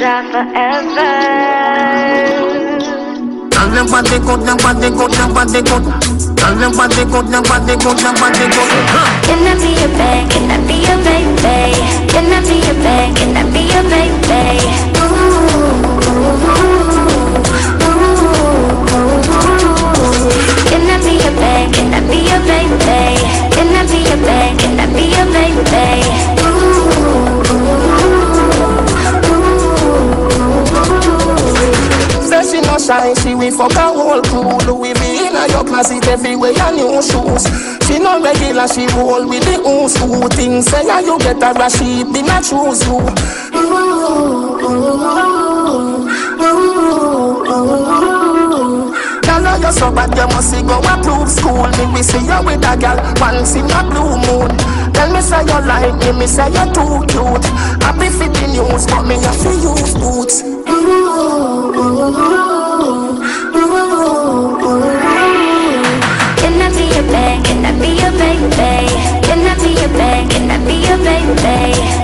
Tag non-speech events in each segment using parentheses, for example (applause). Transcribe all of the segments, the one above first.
die forever. Tell them what they good, them what they good, them what they good. Tell them what they good, them what they good, them what they good. Can I be your babe? Can I be your baby? Can I be your babe? Can I be your baby? Ooh, ooh, ooh. Can I be your babe? Can I be your baby? Can I be your babe? Can I be your baby? No shy, she will fuck a whole crew. Louis V in a your closet everywhere and new shoes. She no regular, she roll with the who's who. Things say how you get but she be not choose you. Girl, know you so bad, you must go approve school. Me we see you with a girl once in a blue moon. Tell me say you like me, me say you too cute. Happy fit the news, but me have to use boots. Can I baby? Can I be your babe? Can I be your baby?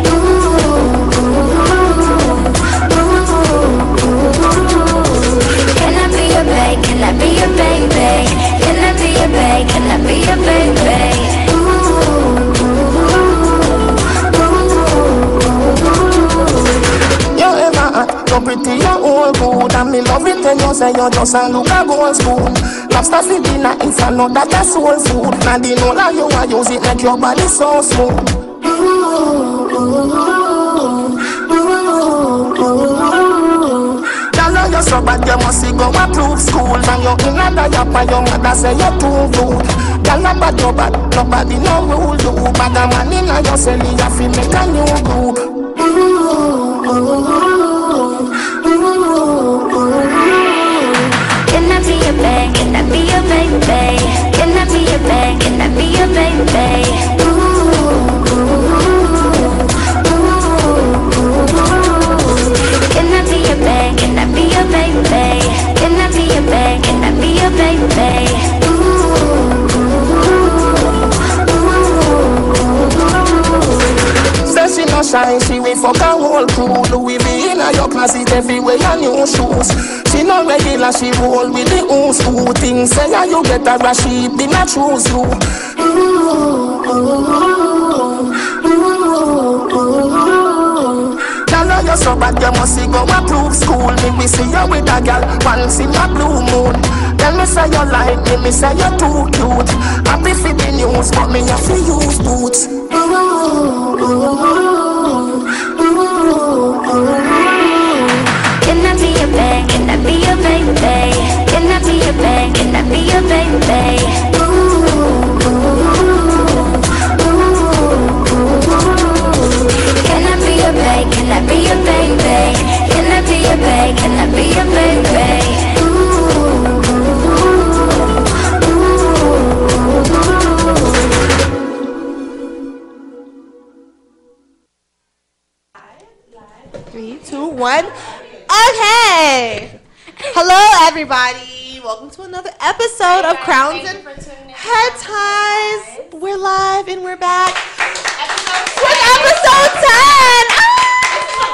Can I be your babe? Can I be your baby? Can I be your babe? Can I be your baby? Ever hot, you pretty, you all good And me love it when you say you just a look a gold spoon. Lobster for dinner, if I know that a soul food. Now the know that you a use it make your body so smooth. You so bad, you must see go approve school. Now you in a diaper, your mother say you too rude. Girl, no bad, no bad, nobody no rule you. Bad a man in a your cell, you fi make a new group. Can I be your babe? Can I be your baby? Can I be your babe? Can I be your baby? She roll with the who's who Things say how you get her, but she be not choose you. Girl, know you so bad, you must go approve school. Me we see you with a girl once in a blue moon. Tell me say you like me, me say you're too cute. Happy for the news, but me have to use boots Three, two, one. Okay. Hello, everybody. Welcome to another episode of Crowns and Head Ties. We're live and we're back with episode 10. Ah!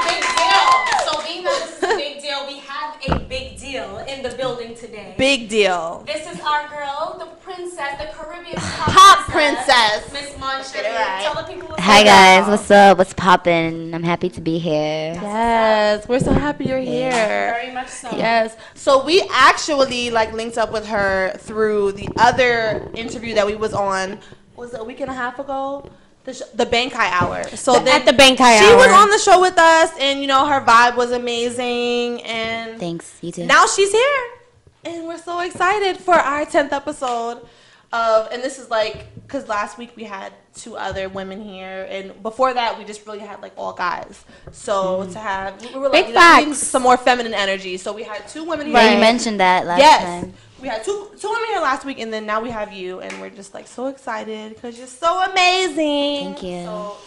big deal. So being that this is a big deal, we have a big deal in the building today. Big deal. This is our girl, the princess, the Caribbean pop, Pop princess. Miss Monster. Get it right. Tell the people what's Hi guys, what's up? What's poppin'? I'm happy to be here. Yes, we're so happy you're here. Very much so. Yes. So we actually like linked up with her through the other interview that we was on. Was it a week and a half ago? The, sh- the Vandal Hour. So The- then at the Vandal she was on the show with us, and you know her vibe was amazing, and Thanks, you too. now she's here, and we're so excited for our tenth episode of. And this is like because last week we had two other women here, and before that we just really had like all guys. So hmm. to have we were like Big you know, we need facts. some more feminine energy. So we had two women here. yeah, you mentioned that last yes. time. We had two two women here last week, and then now we have you, and we're just like so excited because you're so amazing. Thank you. So,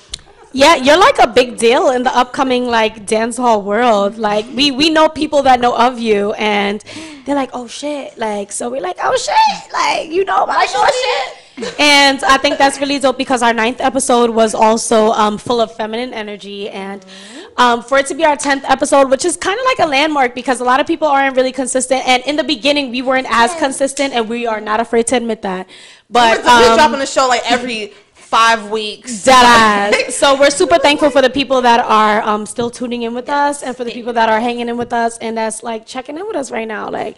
Yeah, you're like a big deal in the upcoming like dance hall world. Like we we know people that know of you, and they're like, oh shit, like so we're like, oh shit, like you know about your shit. and I think that's really dope because our ninth episode was also um, full of feminine energy. And um, for it to be our 10th episode, which is kind of like a landmark because a lot of people aren't really consistent. And in the beginning, we weren't as consistent, and we are not afraid to admit that. But we're um, dropping the show like every five weeks. Dead ass. (laughs) So we're super thankful for the people that are um, still tuning in with us, and for the people that are hanging in with us, and that's like checking in with us right now. Like,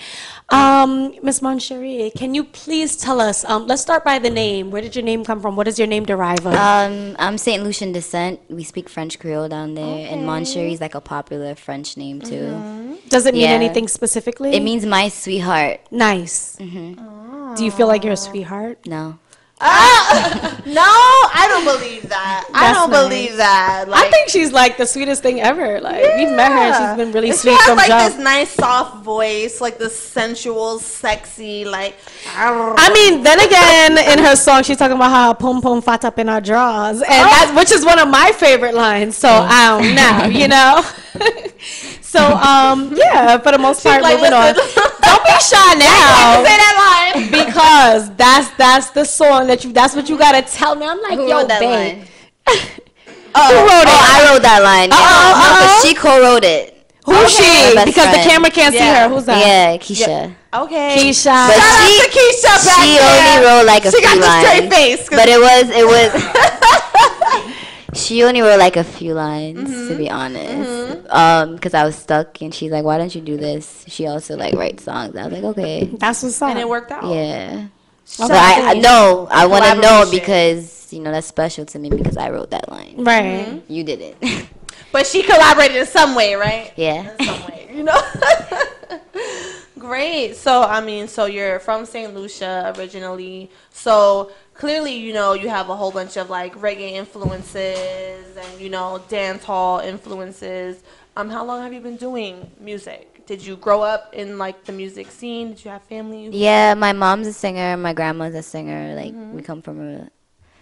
um, Miss Moncherie, can you please tell us? Um, let's start by the name. Where did your name come from? What does your name derive of? Um, I'm Saint Lucian descent. We speak French Creole down there, and Moncherie is like a popular French name too. Does it mean yeah. anything specifically? It means my sweetheart. nice. Do you feel like you're a sweetheart? No. (laughs) No, I don't believe that. I don't nice. believe that. I think she's like the sweetest thing ever. Like we've met her, and she's been really And sweet She has like jump. this nice soft voice, like this sensual, sexy, like. I mean, then again, in her song, she's talking about how pom pom fat up in our drawers, and that's which is one of my favorite lines. So I don't know, (laughs) you know. (laughs) so um, yeah, for the most part, like, moving on. Don't be shy now, Say that line. Because that's that's the song that you. That's what you gotta tell me. I'm like, Who yo, wrote that babe. line? (laughs) Who oh, wrote it? Oh, I wrote that line. Yeah. Uh-oh, No, but uh-oh. she co-wrote it. Who's she? My best Because the camera can't see her. Who's that? Yeah, Keisha. Okay. Keisha. But Shout out to Keisha back she there. only wrote like a She few got the straight face. 'cause- But it was it was. (laughs) she only wrote like a few lines to be mm-hmm. honest. Mm-hmm. Um, because I was stuck, and she's like, "Why don't you do this?" She also like writes songs. I was like, "Okay." (laughs) That's what's up. and it worked out. Yeah. Shout But I, I to no, I want to know because you know that's special to me because I wrote that line. Right. Mm-hmm. You didn't. (laughs) But she collaborated in some way, right? yeah. some way, you know. (laughs) Great. So I mean, so you're from St. Lucia originally. So clearly, you know, you have a whole bunch of like reggae influences and you know dance hall influences. Um, how long have you been doing music? Did you grow up in like the music scene? Did you have family? Yeah, my mom's a singer. My grandma's a singer. Like Mm-hmm. we come from a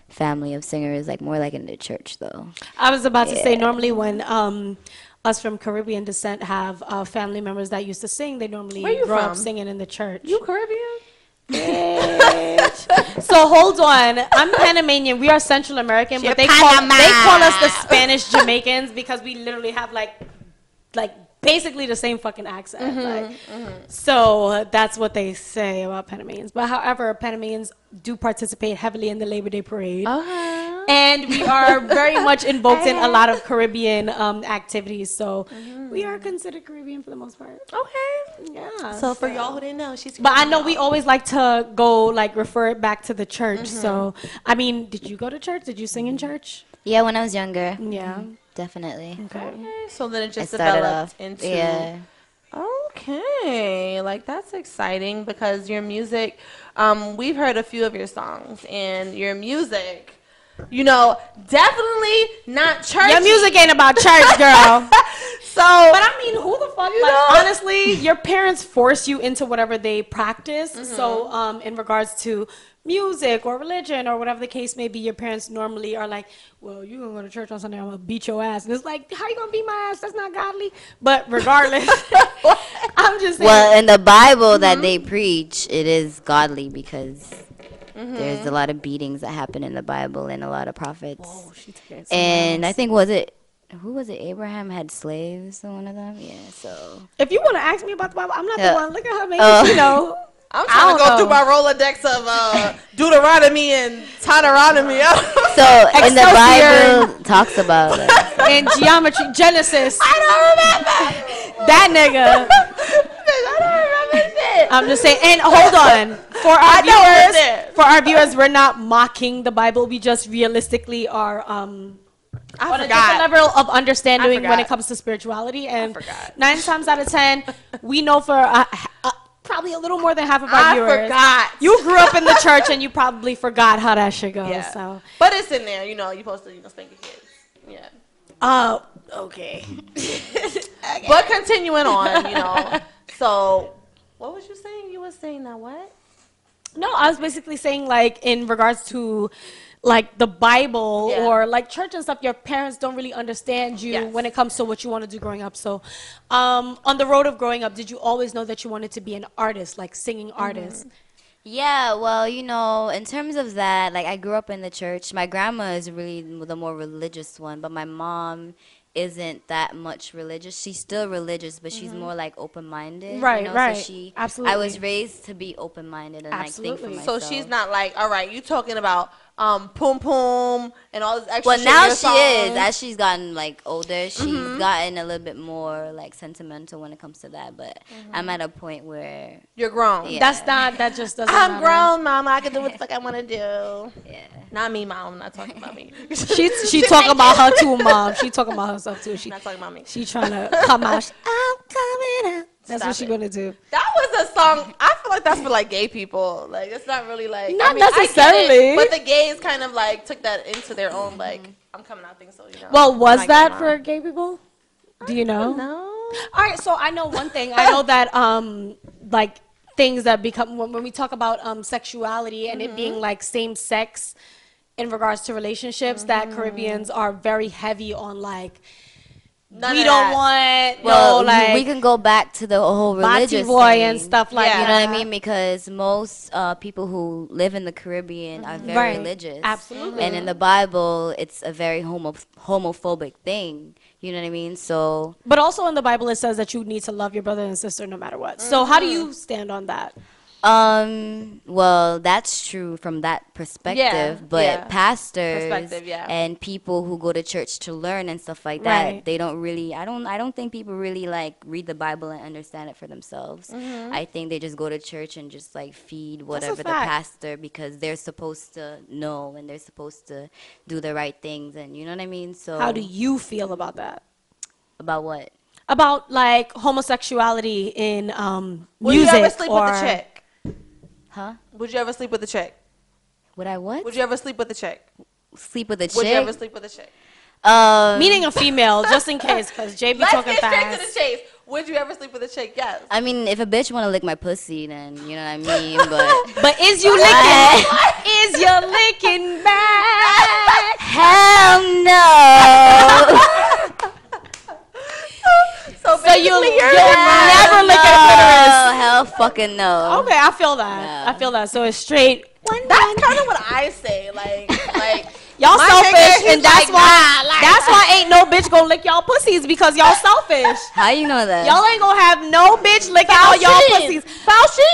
family of singers. Like more like in the church though. I was about to say normally when um, us from Caribbean descent have uh, family members that used to sing, they normally Where you grow up singing in the church. You Caribbean? (laughs) so hold on, I'm Panamanian. We are Central American, You're but they call they call us the Spanish Jamaicans because we literally have like like basically the same fucking accent. like, So uh, that's what they say about Panamanians. But however, Panamanians do participate heavily in the Labor Day parade. Uh-huh. and we are very much (laughs) invoked in a lot of Caribbean um, activities. So we are considered Caribbean for the most part. Okay. Yeah. So for y'all who didn't know, she's. but I know we always like to go like refer it back to the church. Mm-hmm. So I mean, did you go to church? Did you sing in church? Yeah, when I was younger, Yeah. Definitely. Okay. Okay, so then it just started developed off. into. Yeah. Okay, like that's exciting because your music, um, we've heard a few of your songs and your music, you know, definitely not church. Your music ain't about church, girl. (laughs) So, But I mean, who the fuck? You Like, know? honestly, your parents force you into whatever they practice. Mm-hmm. So, um, in regards to music or religion or whatever the case may be, your parents normally are like, "Well, you're gonna go to church on Sunday? I'm gonna beat your ass." And it's like, "How you gonna beat my ass? That's not godly." But regardless, (laughs) (laughs) I'm just saying. Well, in the Bible Mm-hmm. that they preach, it is godly because Mm-hmm. there's a lot of beatings that happen in the Bible and a lot of prophets. Oh, she took and somewhere I think was it who was it? Abraham had slaves. One of them. Yeah. So if you want to ask me about the Bible, I'm not Yeah. the one. Look at her, maybe Oh. you know. (laughs) I'm I trying to don't go through my Rolodex of uh, Deuteronomy and Deuteronomy. (laughs) so in the Bible talks about like, (laughs) in geometry, Genesis, I don't remember. that nigga. (laughs) I don't remember shit. I'm just saying. And hold on, for our I know it was viewers, for our viewers, we're not mocking the Bible. We just realistically are um, I on a different level of understanding when it comes to spirituality. And nine times out of ten, we know for uh, uh, probably a little more than half of our I viewers. forgot. You grew up in the church and you probably forgot how that shit goes. Yeah. So, But it's in there, you know. You're supposed to, you know, spank your kids. Yeah. uh, okay. (laughs) But continuing on, you know. (laughs) So, what was you saying? You were saying that what? No, I was basically saying like in regards to like the Bible Yeah. or like church and stuff, your parents don't really understand you Yes. when it comes to what you want to do growing up. So, um, on the road of growing up, did you always know that you wanted to be an artist, like singing Mm-hmm. artist? Yeah, well, you know, in terms of that, like I grew up in the church. My grandma is really the more religious one, but my mom isn't that much religious. She's still religious, but she's more like open-minded. Mm-hmm. Right, you know? right. So she, Absolutely. I was raised to be open-minded and like think for Absolutely. myself. So she's not like, all right, you talking about um poom poom and all this extra Well, shit now your she is. As she's gotten like older, she's Mm-hmm. gotten a little bit more like sentimental when it comes to that. But Mm-hmm. I'm at a point where, You're grown. Yeah. That's not. That just doesn't. I'm matter. grown, mama. I can do what the (laughs) fuck I want to do. yeah. Not me, mom. I'm not talking about me. (laughs) She she talking about her too, mom. She talking about herself too. She not talking about me. she trying to come out. (laughs) I'm coming out. That's Stop what she it. gonna do. That was a song. I feel like that's for like gay people. Like it's not really like Not I mean, I it, necessarily. but the gays kind of like took that into their own like I'm coming out thing. So you know. Well, was that mom. for gay people? Do you know? no? All right, so I know one thing. I know that um like things that become when, when we talk about um sexuality and it Mm-hmm. being like same sex in regards to relationships that Mm-hmm. Caribbeans are very heavy on like None we don't that. want Well, no like we can go back to the whole Bati religious boy thing. and stuff like Yeah. You know what I mean? Because most uh, people who live in the Caribbean are very Right. religious. Absolutely. And in the Bible, it's a very homo- homophobic thing. You know what I mean? So, But also in the Bible it says that you need to love your brother and sister no matter what. So how do Mm-hmm. you stand on that? Um, well, that's true from that perspective. but yeah. pastors Perspective, yeah. and people who go to church to learn and stuff like that, Right. they don't really. I don't. I don't think people really like read the Bible and understand it for themselves. Mm-hmm. I think they just go to church and just like feed whatever the pastor because they're supposed to know and they're supposed to do the right things and you know what I mean. So How do you feel about that? about what? About like homosexuality in um Would music you ever sleep or with a chick? Huh? Would you ever sleep with a chick? Would I what? Would you ever sleep with a chick? sleep with a chick? Would you ever sleep with a chick? Um, meaning a female just in case cuz Jay be Let's talking get straight to the chase. Would you ever sleep with a chick? Yes. I mean, if a bitch wanna lick my pussy, then you know what I mean. But (laughs) But is you licking? is you licking back? hell no. (laughs) So, So you basically, you'll you're never lick a clitoris. no, hell fucking no. Okay, I feel that. I feel that. So it's straight. One, That's kind of what I say. Like, like (laughs) Y'all My selfish, and that's like, why. nah, like- that's why ain't no bitch gonna lick y'all pussies because y'all (laughs) selfish. How you know that? Y'all ain't gonna have no bitch licking all y'all pussies.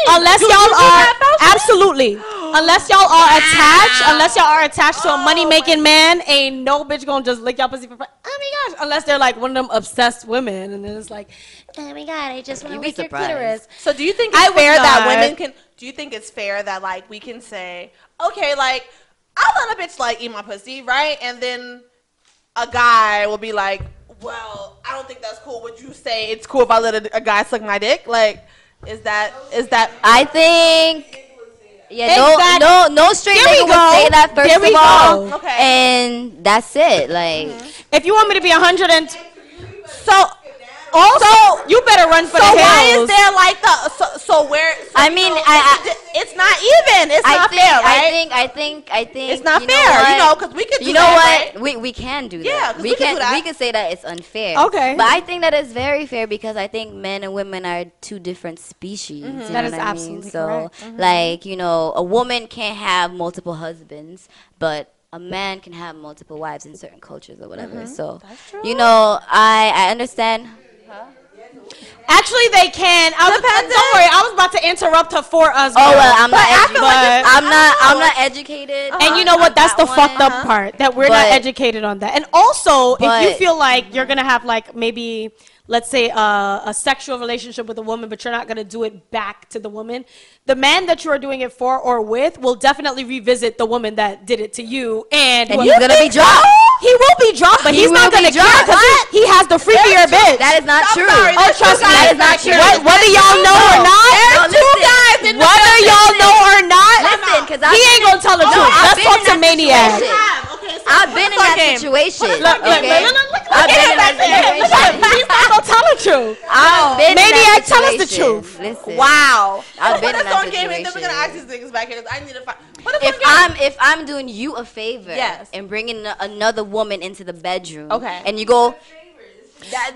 Unless Do y'all are absolutely. Unless y'all are attached, unless y'all are attached to a oh money making man, ain't no bitch gonna just lick y'all pussy for fun. Oh my gosh! Unless they're like one of them obsessed women, and then it's like, oh my god, I just want to You'd be lick your surprised. clitoris. So do you think I it's would fair that women can? Do you think it's fair that like we can say, okay, like I'll let a bitch like eat my pussy, right? And then a guy will be like, well, I don't think that's cool. Would you say it's cool if I let a, a guy suck my dick? Like, is that is that? I think. Yeah, Exact- no, no, no straight There we nigga would go. say that first There we of all, go. Okay. and that's it. Like, mm-hmm. If you want me to be a hundred and so. Also, you better run for So the why is there like the so, so where? So, I you mean, know, I- I- it's not even. It's I not think, fair, right? I think, I think, I think it's not you know fair, you know, because we could do You know that, what? right? We we can do that. Yeah, we, we can can do that. we can say that it's unfair. Okay. But I think that it's very fair because I think men and women are two different species. Mm-hmm. You That know is what I mean? absolutely So correct. like, you know, a woman can't have multiple husbands, but a man can have multiple wives in certain cultures or whatever. Mm-hmm. So you know, I I understand Actually, they can. I was, don't worry, I was about to interrupt her for us. Oh well, I'm not. But I edu- feel like I'm not. I'm not educated. And you know what? That's the that fucked one. up part that we're not educated on that. And also, if you feel like you're gonna have like maybe, let's say, uh, a sexual relationship with a woman, but you're not gonna do it back to the woman, the man that you are doing it for or with will definitely revisit the woman that did it to you, and, And will- he's gonna be dropped. He will be dropped, but He he's not gonna care because he, he has the freakier bitch. That is not I'm true. sorry, Oh, trust me, that is not true. What- whether y'all know or not, No, There's two listen. guys in the whether y'all know or not, Listen, because he ain't gonna tell the truth. I've Let's talk to Maniac. Situation. Okay, so I've been in that on game. situation. Look, look, okay? look, look, look, I've look been at in that him back there. situation. He's not gonna tell the truth. Maybe I've been in that Maniac, tell us the truth. Listen. Wow. I've been in that on game, then we're gonna ask these niggas back here. 'cause I need to find. Put us If. I'm if I'm doing you a favor Yes. and bringing another woman into the bedroom, Okay. and you go,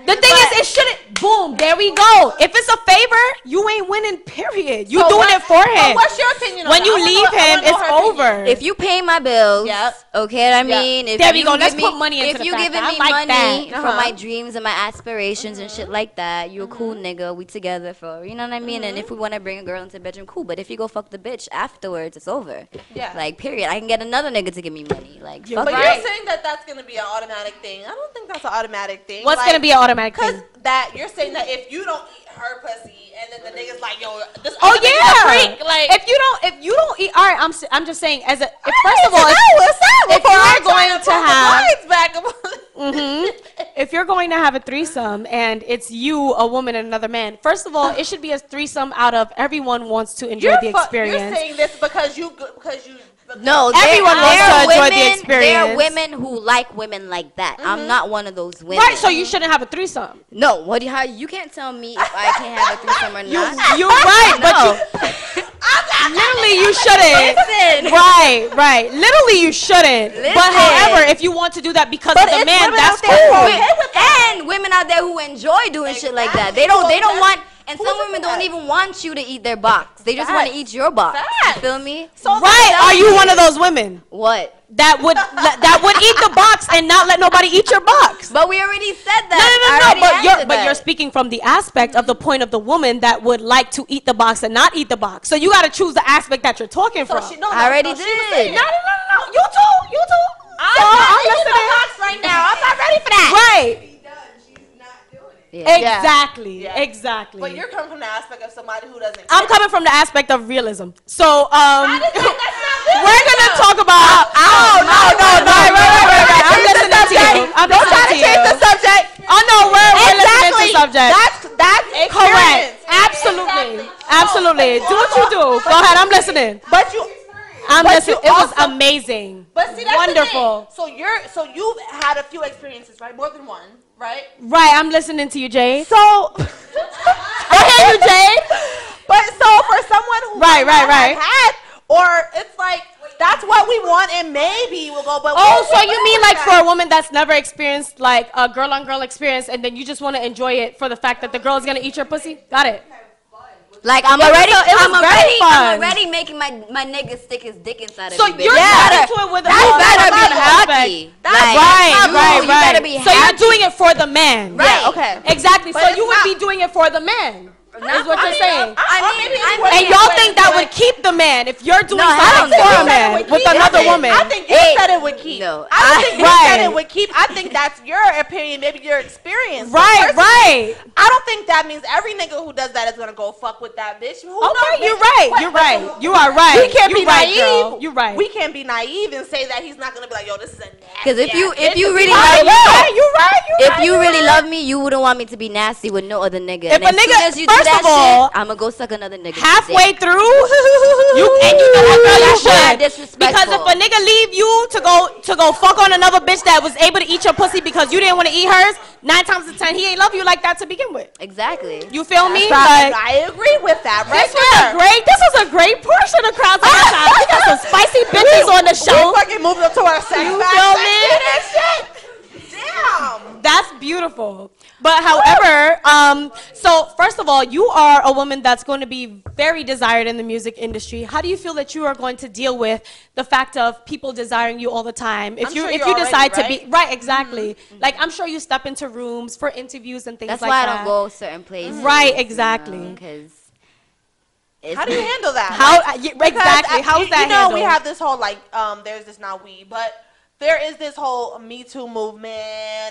the thing is, it shouldn't. Boom, there we go. If it's a favor, you ain't winning. Period. You So doing what- it for but him. what's your opinion on when that? you I leave know- him, it's her opinion. over. If you pay my bills, Yep. okay, I mean, if There we you go. Let's me, put money into if you giving me like money for Uh-huh. my dreams and my aspirations and shit like that, you a cool Mm-hmm. nigga. We together for you know what I mean. And if we want to bring a girl into the bedroom, cool. But if you go fuck the bitch afterwards, it's over. Yeah. Like period. I can get another nigga to give me money. Like You're fuck But it. you're saying that that's gonna be an automatic thing. I don't think that's an automatic thing. What's Like, gonna be an automatic Cause thing? that you're saying that if you don't eat her pussy, and then the nigga's like, yo, this Oh yeah. freak, like if you don't, if you don't eat, all right. I'm, I'm just saying. As a, if, first of all, if, know what's up if you're going to have- back about (laughs) hmm if you're going to have a threesome and it's you, a woman, and another man, first of all, it should be a threesome out of everyone wants to enjoy You're the fu- experience. You're saying this because you because you No, Everyone wants to are enjoy the women, There are women who like women like that. I'm mm-hmm. not one of those women. right. So you shouldn't have a threesome. no, what? do you- How you can't tell me if I can't have a threesome or (laughs) You, not. you're right, but you, (laughs) literally you shouldn't. Listen. Right, right. Literally you shouldn't. But however, if you want to do that because But of the man, that's out there who cool. are- and women out there who enjoy doing shit like that. They don't. They don't want. And some women don't even want you to eat their box. They just want to eat your box. Facts. You feel me? Right? Are you one of those women What? that would that would eat the box and not let nobody eat your box? (laughs) But we already said that. I no, no, no. But you're answered but that. you're speaking from the aspect of the point of the woman that would like to eat the box and not eat the box. So you got to choose the aspect that you're talking So from. she, no, no, I already no, did. saying no, that. no, no, no. You too. You too. I'm So not I'm eating the box right now. I'm not ready for that. Right. Yeah. Exactly. Yeah. Exactly. But you're coming from the aspect of somebody who doesn't. I'm coming from the aspect of realism. So um, I just think that's not real. we're gonna talk about. Oh no no no! Right right right right! right. I'm Change the listening to you. subject. I'm Don't try to change the subject. Oh no, we're, we're listening Exactly. to subject. That's that's Correct. Absolutely. Absolutely. Do what you do. Go ahead. I'm listening. But you. I'm But listening. you It was amazing. But see, that's Wonderful. The thing. So you're so you've had a few experiences, right? More than one, right? Right. I'm listening to you, Jay. So. (laughs) I hear you, Jay. But so for someone who Right, might right, not right. had, or it's like that's what we want, and maybe we'll go. But Oh, so you mean like that. for a woman that's never experienced like a girl on girl experience, and then you just want to enjoy it for the fact that the girl is gonna eat your pussy? Got it. Like I'm It already, a- it was I'm already, fun. I'm already making my my nigga stick his dick inside of So me. you're bitch. not You into it with a you whole better other be happy. That's Like, right, you- right, you right. better be so you're doing it for the man. Right. Yeah, okay. Exactly. But so you would not- be doing it for the man. Not is what for you're me. saying. I, I mean, maybe I it's would- And y'all think that would keep the man if you're doing No, something for a man with another I think- woman. I think you Hey, said it would keep. no, I don't I- think you Right. said it would keep. I think that's your opinion, maybe your experience. Right, right. I don't think that means every nigga who does that is gonna go fuck with that bitch. Who knows? Okay, you're right. What- You're right. You are right. We can't You're be right, naive. girl. You're right. We can't be naive and say that he's not gonna be like, yo, this is a nasty. Because if you if you really Right, love you're me, right. You're right. You're if you really love me, you wouldn't want me to be nasty with no other nigga. If a nigga- as you first that of all, shit, I'ma go suck another nigga. halfway through, you and you know what girl you should. Because if a nigga leave you to go to go fuck on another bitch that was able to eat your pussy because you didn't want to eat hers, nine times out of ten he ain't love you like that to begin with. Exactly. You feel me? I, Like, I agree with that. Right this was there. a great. This was a great portion of crowd time. We got some spicy bitches (laughs) on the show. We fucking moved up to our sex You feel me? And shit. Damn. That's beautiful. But however, um, so first of all, you are a woman that's going to be very desired in the music industry. How do you feel that you are going to deal with the fact of people desiring you all the time? If I'm you sure if you're you already, decide to be right, exactly. Like I'm sure you step into rooms for interviews and things That's like why I don't go certain places. Right, exactly. Because How do you handle that? How Like, yeah, exactly? How is you- that You know, handled? we have this whole like, um, there's this not we, but there is this whole Me Too movement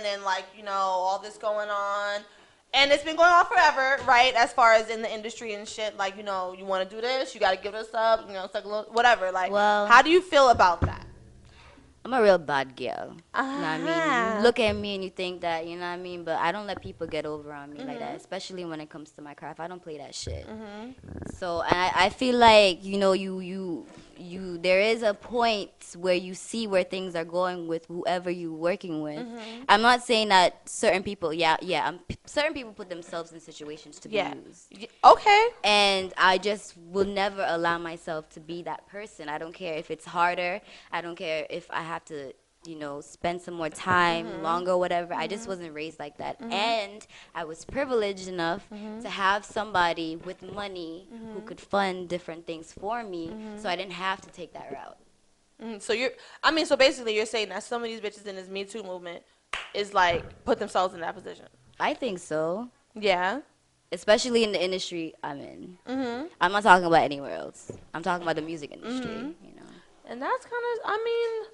and like, you know, all this going on. And it's been going on forever, right? As far as in the industry and shit, like you know, you want to do this, you got to give this up, you know, suck a little, whatever. Like, Well- how do you feel about that? I'm a real bad girl. You know what I mean? Ah. You look at me and you think that, you know what I mean? But I don't let people get over on me like Mm-hmm. that, especially when it comes to my craft. I don't play that shit. So, and I, I feel like, you know, you, you, you, there is a point where you see where things are going with whoever you're working with. Mm-hmm. I'm not saying that certain people, yeah, yeah, um, p- certain people put themselves in situations to Yeah. be used. Okay. And I just will never allow myself to be that person. I don't care if it's harder. I don't care if I have to you know, spend some more time, Mm-hmm. longer, whatever. I just wasn't raised like that. And I was privileged enough Mm-hmm. to have somebody with money who could fund different things for me, Mm-hmm. so I didn't have to take that route. Mm, so you're, I mean, so basically you're saying that some of these bitches in this Me Too movement is like put themselves in that position. I think so. Yeah. Especially in the industry I'm in. Mm-hmm. I'm not talking about anywhere else. I'm talking about the music industry, Mm-hmm. you know. And that's kind of, I mean,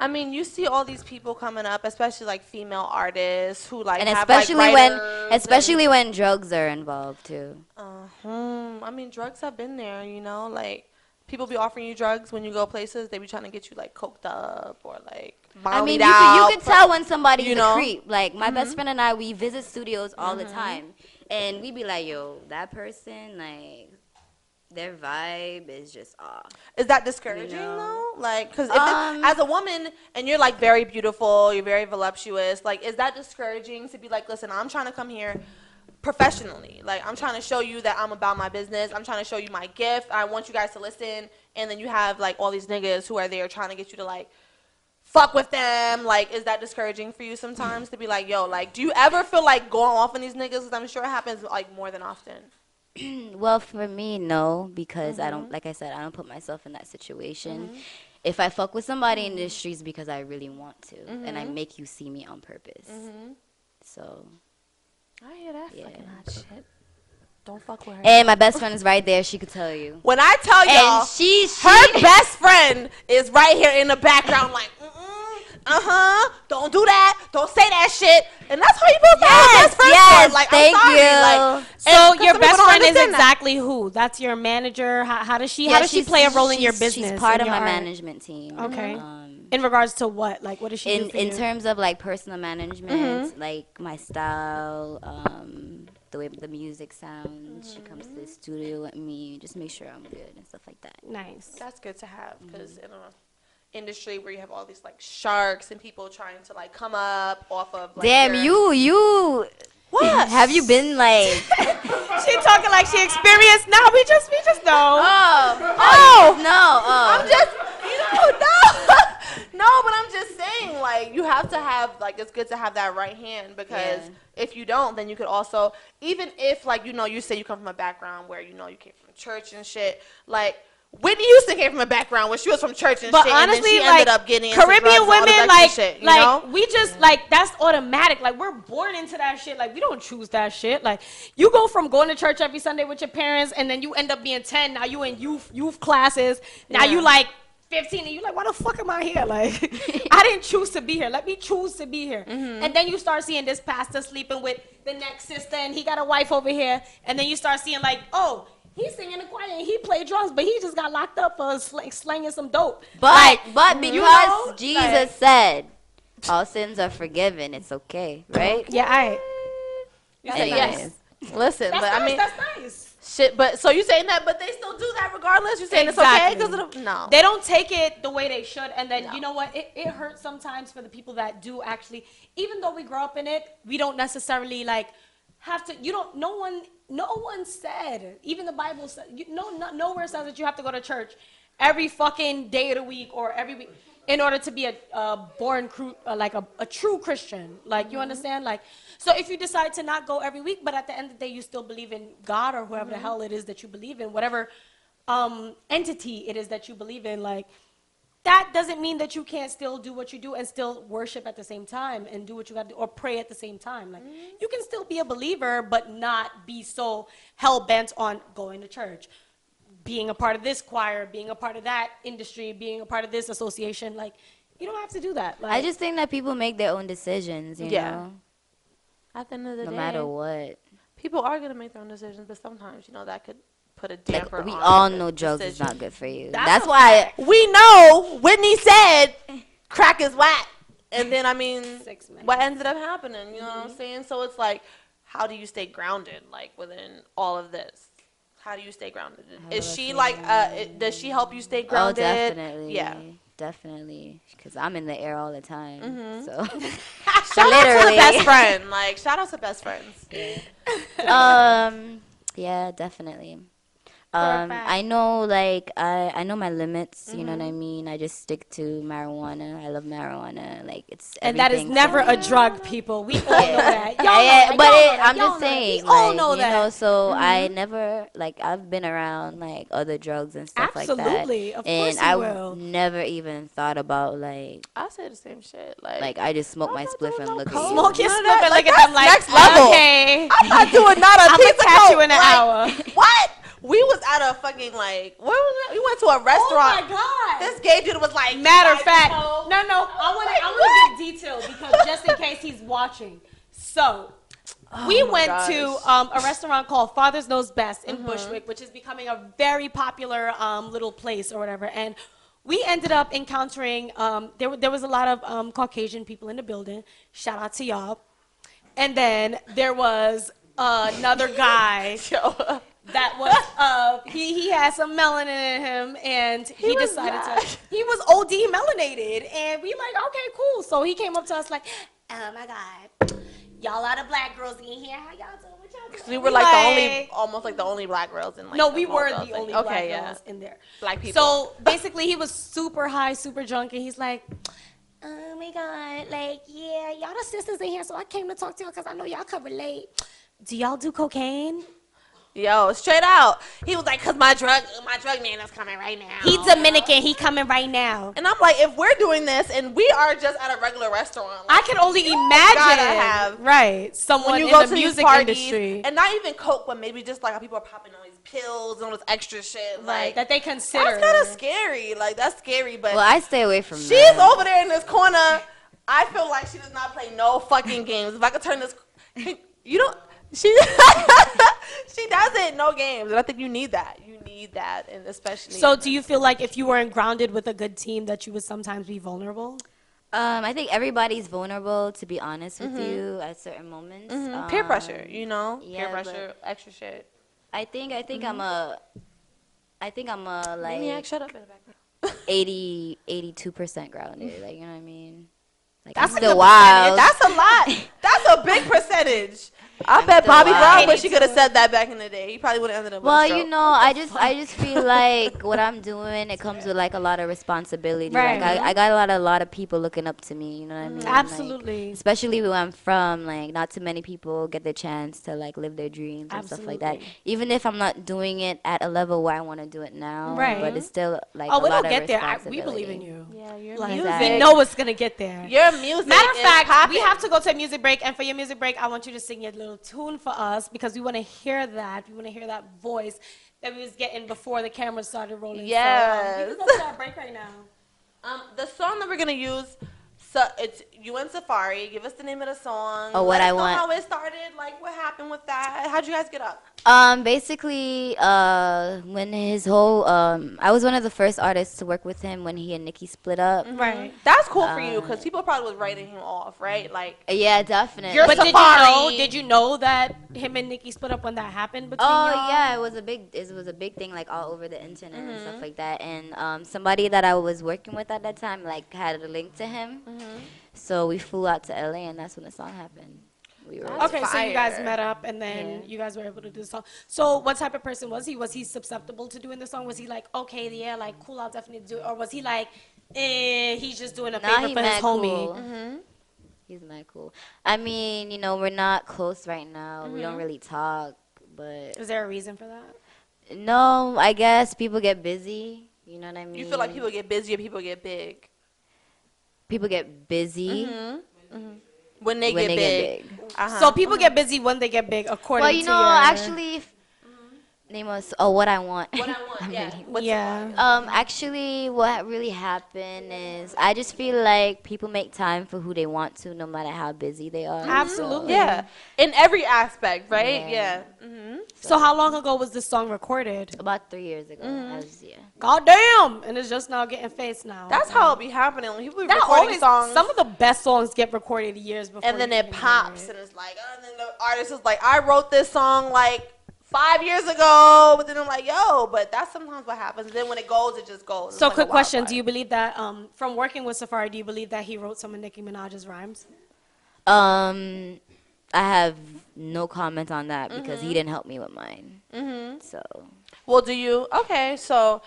I mean, you see all these people coming up, especially like female artists who like And have, especially like, when especially when drugs are involved too. And, uh, I mean, drugs have been there, you know, like. People be offering you drugs when you go places. They be trying to get you like coked up or like. I mean, you can, you can tell when somebody's you know? Mm-hmm. a creep. Like my best friend and I, we visit studios all the time, and we be like, "Yo, that person, like, their vibe is just off." Is that discouraging know? though? Like, because Um, as a woman and you're like very beautiful, you're very voluptuous. Like, is that discouraging to be like, listen, I'm trying to come here professionally. Like, I'm trying to show you that I'm about my business. I'm trying to show you my gift. I want you guys to listen. And then you have like all these niggas who are there trying to get you to like fuck with them. Like, is that discouraging for you sometimes to be like, yo, like, do you ever feel like going off on these niggas? Because I'm sure it happens like more than often. (clears throat) Well, for me, no, because I Mm-hmm. don't, like I said, I don't put myself in that situation. If I fuck with somebody in the streets because I really want to, and Mm-hmm. I make you see me on purpose. So, I hear that Yeah. fucking hot shit. Don't fuck with her. and my best friend is right there; she could tell you. when I tell y'all, And she, she her best friend is right here in the background, like, uh huh, don't do that, don't say that shit, and that's how you supposed to have Yes, best friend. yes. Like, thank I'm sorry, you. like, So your best friend is understand that. exactly who? That's your manager. How, how does she? Yeah, how does she play a role in your business? She's part of my art? management team. Okay. Um, In regards to what? Like, what does she do in for in you? terms of like personal management, Mm-hmm. like my style, um, the way the music sounds. She comes to the studio with me, just make sure I'm good and stuff like that. nice. That's good to have because in a industry where you have all these like sharks and people trying to like come up off of. Like, Damn, your- you you. What? Have you been like? (laughs) She talking like she experienced. No, we just we just know. oh, oh, oh no, oh. I'm just, you know, (laughs) no, no, but I'm just saying, like, you have to have, like, it's good to have that right hand because Yeah. if you don't, then you could also, even if, like, you know, you say you come from a background where, you know, you came from church and shit, like, Whitney Houston came from a background where she was from church and But shit, honestly, and then she like ended up getting Caribbean women, like, shit, like know? we just like that's automatic. Like we're born into that shit. Like we don't choose that shit. Like you go from going to church every Sunday with your parents, and then you end up being ten. Now you in youth youth classes. Now you like. 15 and you're like why the fuck am i here (laughs) like (laughs) i didn't choose to be here let me choose to be here Mm-hmm. and then you start seeing this pastor sleeping with the next sister and he got a wife over here and then you start seeing like oh he's singing the choir and he played drums but he just got locked up for sl- slanging some dope But Like, but because you know, Jesus like- said, all sins are forgiven. It's okay, right? yeah i You say Anyways. yes. Listen, That's but nice. I mean, that's nice. shit, but, so you saying that, but they still do that regardless? You saying it's okay? Exactly. Because no. They don't take it the way they should, and then No. you know what? It, it hurts sometimes for the people that do actually. Even though we grow up in it, we don't necessarily like have to. You don't. No one. No one said. Even the Bible said. You, no, no. Nowhere says that you have to go to church every fucking day of the week or every week in order to be a, a born cru- uh, like a, a true Christian. Like you understand? Like so, if you decide to not go every week, but at the end of the day you still believe in God or whoever the hell it is that you believe in, whatever um, entity it is that you believe in, like that doesn't mean that you can't still do what you do and still worship at the same time and do what you got to do or pray at the same time. Like mm-hmm. you can still be a believer, but not be so hell bent on going to church, being a part of this choir, being a part of that industry, being a part of this association. Like you don't have to do that. Like, I just think that people make their own decisions. You Yeah. know, At the end of the no day, no matter what. people are gonna make their own decisions, but sometimes you know that could put a Like we all know drugs is not good for you. That's That's, why. We know Whitney said crack is whack, and then I mean, Six what ended up happening? You know what I'm saying? So it's like, how do you stay grounded, like within all of this? How do you stay grounded? Is she like, uh, it- does she help you stay grounded? Oh, grounded? definitely. Yeah. Definitely, because I'm in the air all the time. Mm-hmm. So, (laughs) Shout (laughs) out to the best friend. Like, shout out to best friends. (laughs) um, yeah, definitely. A Um. I know, like, I, I know my limits. You know Mm-hmm. what I mean. I just stick to marijuana. I love marijuana. Like, it's And that is never a drug, people. We all know that. Y'all (laughs) Yeah, know that. but Y'all it, that. I'm Y'all just saying, We all like, know you that. know. So I Mm-hmm. never, like, I've been around like other drugs and stuff like that. Absolutely. Of and course you I will. never even thought about like, I say the same shit. Like, like I just smoke I'm my spliff and no look at coke. you. Smoke your None of slip that. and look at them like, next level. okay. I'm not doing not a (laughs) I'ma piece of catch coke. you in an hour. What? We was at a fucking like where was it? We went to a restaurant. Oh my God. This gay dude was like Matter of like, fact, so- no, no, I want to, I want to give detail because just in case he's watching. So, we Oh my went gosh. to um, a restaurant called Father's Knows Best Mm-hmm. in Bushwick, which is becoming a very popular um, little place or whatever. And we ended up encountering um, there. There was a lot of um, Caucasian people in the building. Shout out to y'all. And then there was another guy (laughs) Yo. That was (laughs) uh he he had some melanin in him and he, was decided not. to (laughs) he was OD melanated and we like okay cool so he came up to us like oh my god y'all are the black girls in here how y'all doing what y'all doing We were like, the only, almost like the only black girls in like. no we whole were building. the only okay, black yeah. girls in there Black people. so basically he was super high super drunk and he's like oh my god like yeah y'all the sisters in here so I came to talk to y'all because I know y'all can relate do y'all do cocaine Yo, straight out. He was like, cause my drug, my drug man is coming right now. he Dominican he coming right now and I'm like, if we're doing this and we are just at a regular restaurant, I can only imagine. gotta have- right someone when you in go the to these music parties, industry, and not even coke, but maybe just like how people are popping all these pills and all this extra shit. right? Like That they consider. that's kind of scary. Like that's scary, but Well, I stay away from she's that. over there in this corner. I feel like she does not play no fucking games. If I could turn this, you don't. She (laughs) she doesn't no games, and I think you need that. You need that, and especially So, do you feel like if you weren't grounded with a good team, that you would sometimes be vulnerable? Um, I think everybody's vulnerable, to be honest with you, at certain moments. Mhm. peer Um, pressure. You know, yeah, peer pressure, extra shit. I think I think I'm a, I think I'm a like. Maniac, like shut up in the background. 80, 82 percent grounded. Like you know what I mean? Like That's I'm a still wild. That's a lot. (laughs) That's a big percentage. I bet Bobby. Brown wish he could have said that back in the day. He probably would have ended up. with a Well, you know, I just I just feel like what I'm (laughs) doing it comes with like a lot of responsibility. Right. Like I, I got a lot a lot of people looking up to me. You know what I mm-hmm. mean? Like, Absolutely. especially where I'm from, like not too many people get the chance to like live their dreams and stuff like that. Even if I'm not doing it at a level where I want to do it now, Right. But it's still like oh, a we'll lot of get there. I, we believe in you. Yeah, your Like, music. we know it's gonna get there. Your music. Matter of fact, we have to go to a music break, and for your music break, I want you to sing your little tune for us because we want to hear that. We want to hear that voice that we was getting before the camera started rolling. So, um, Yes. we can go to that break right now. (laughs) Um, the song that we're gonna use, so it's you and Safaree. Give us the name of the song. Oh, what Let us I know want. How it started? Like what happened with that? How'd you guys get up? Um, basically, uh, when his whole um, I was one of the first artists to work with him when he and Nicki split up. Right. That's cool for you because people probably was writing him off, right? Like Yeah, definitely. You're But did you Safaree. know? Did you know that him and Nicki split up when that happened between Oh y'all? yeah, it was a big it was a big thing like all over the internet and Mm-hmm. stuff like that. And um, somebody that I was working with at that time like had a link to him, Mm-hmm. So we flew out to LA and that's when the song happened. We were That's Okay, so you guys met up and then Yeah. you guys were able to do the song. So what type of person was he? Was he susceptible to doing the song? Was he like, okay, yeah, like cool, I'll definitely do it, or was he like, eh, he's just doing a favor he for his mad homie? cool. Mm-hmm. He's mad cool. I mean, you know, we're not close right now. We Mm-hmm. don't really talk, but Is there a reason for that? no, I guess people get busy. You know what I mean? You feel like people get busy or people get big people get busy when they when get they big. get big. Uh-huh. So people get busy when they get big, according to Well, you to know, your- actually, if, name us. Oh, what I want. what I (laughs) want, yeah. What's yeah. Um, actually, what really happened is I just feel like people make time for who they want to, no matter how busy they are. Absolutely. Yeah, in every aspect, right? Yeah. Yeah. hmm So how long ago was this song recorded? About three years ago. Mm-hmm. Was, yeah. God damn! And it's just now getting faced now. That's how it be happening. When people be that recording always, songs, Some of the best songs get recorded years before. and then it pops, it. and it's like, oh, and then the artist is like, I wrote this song like five years ago, but then I'm like, yo, but that's sometimes what happens. And then when it goes, it just goes. It's So, like quick question: Do you believe that um, from working with Safaree, do you believe that he wrote some of Nicki Minaj's rhymes? Um, I have no comment on that because Mm-hmm. he didn't help me with mine. Mhm. So Well, do you? Okay, so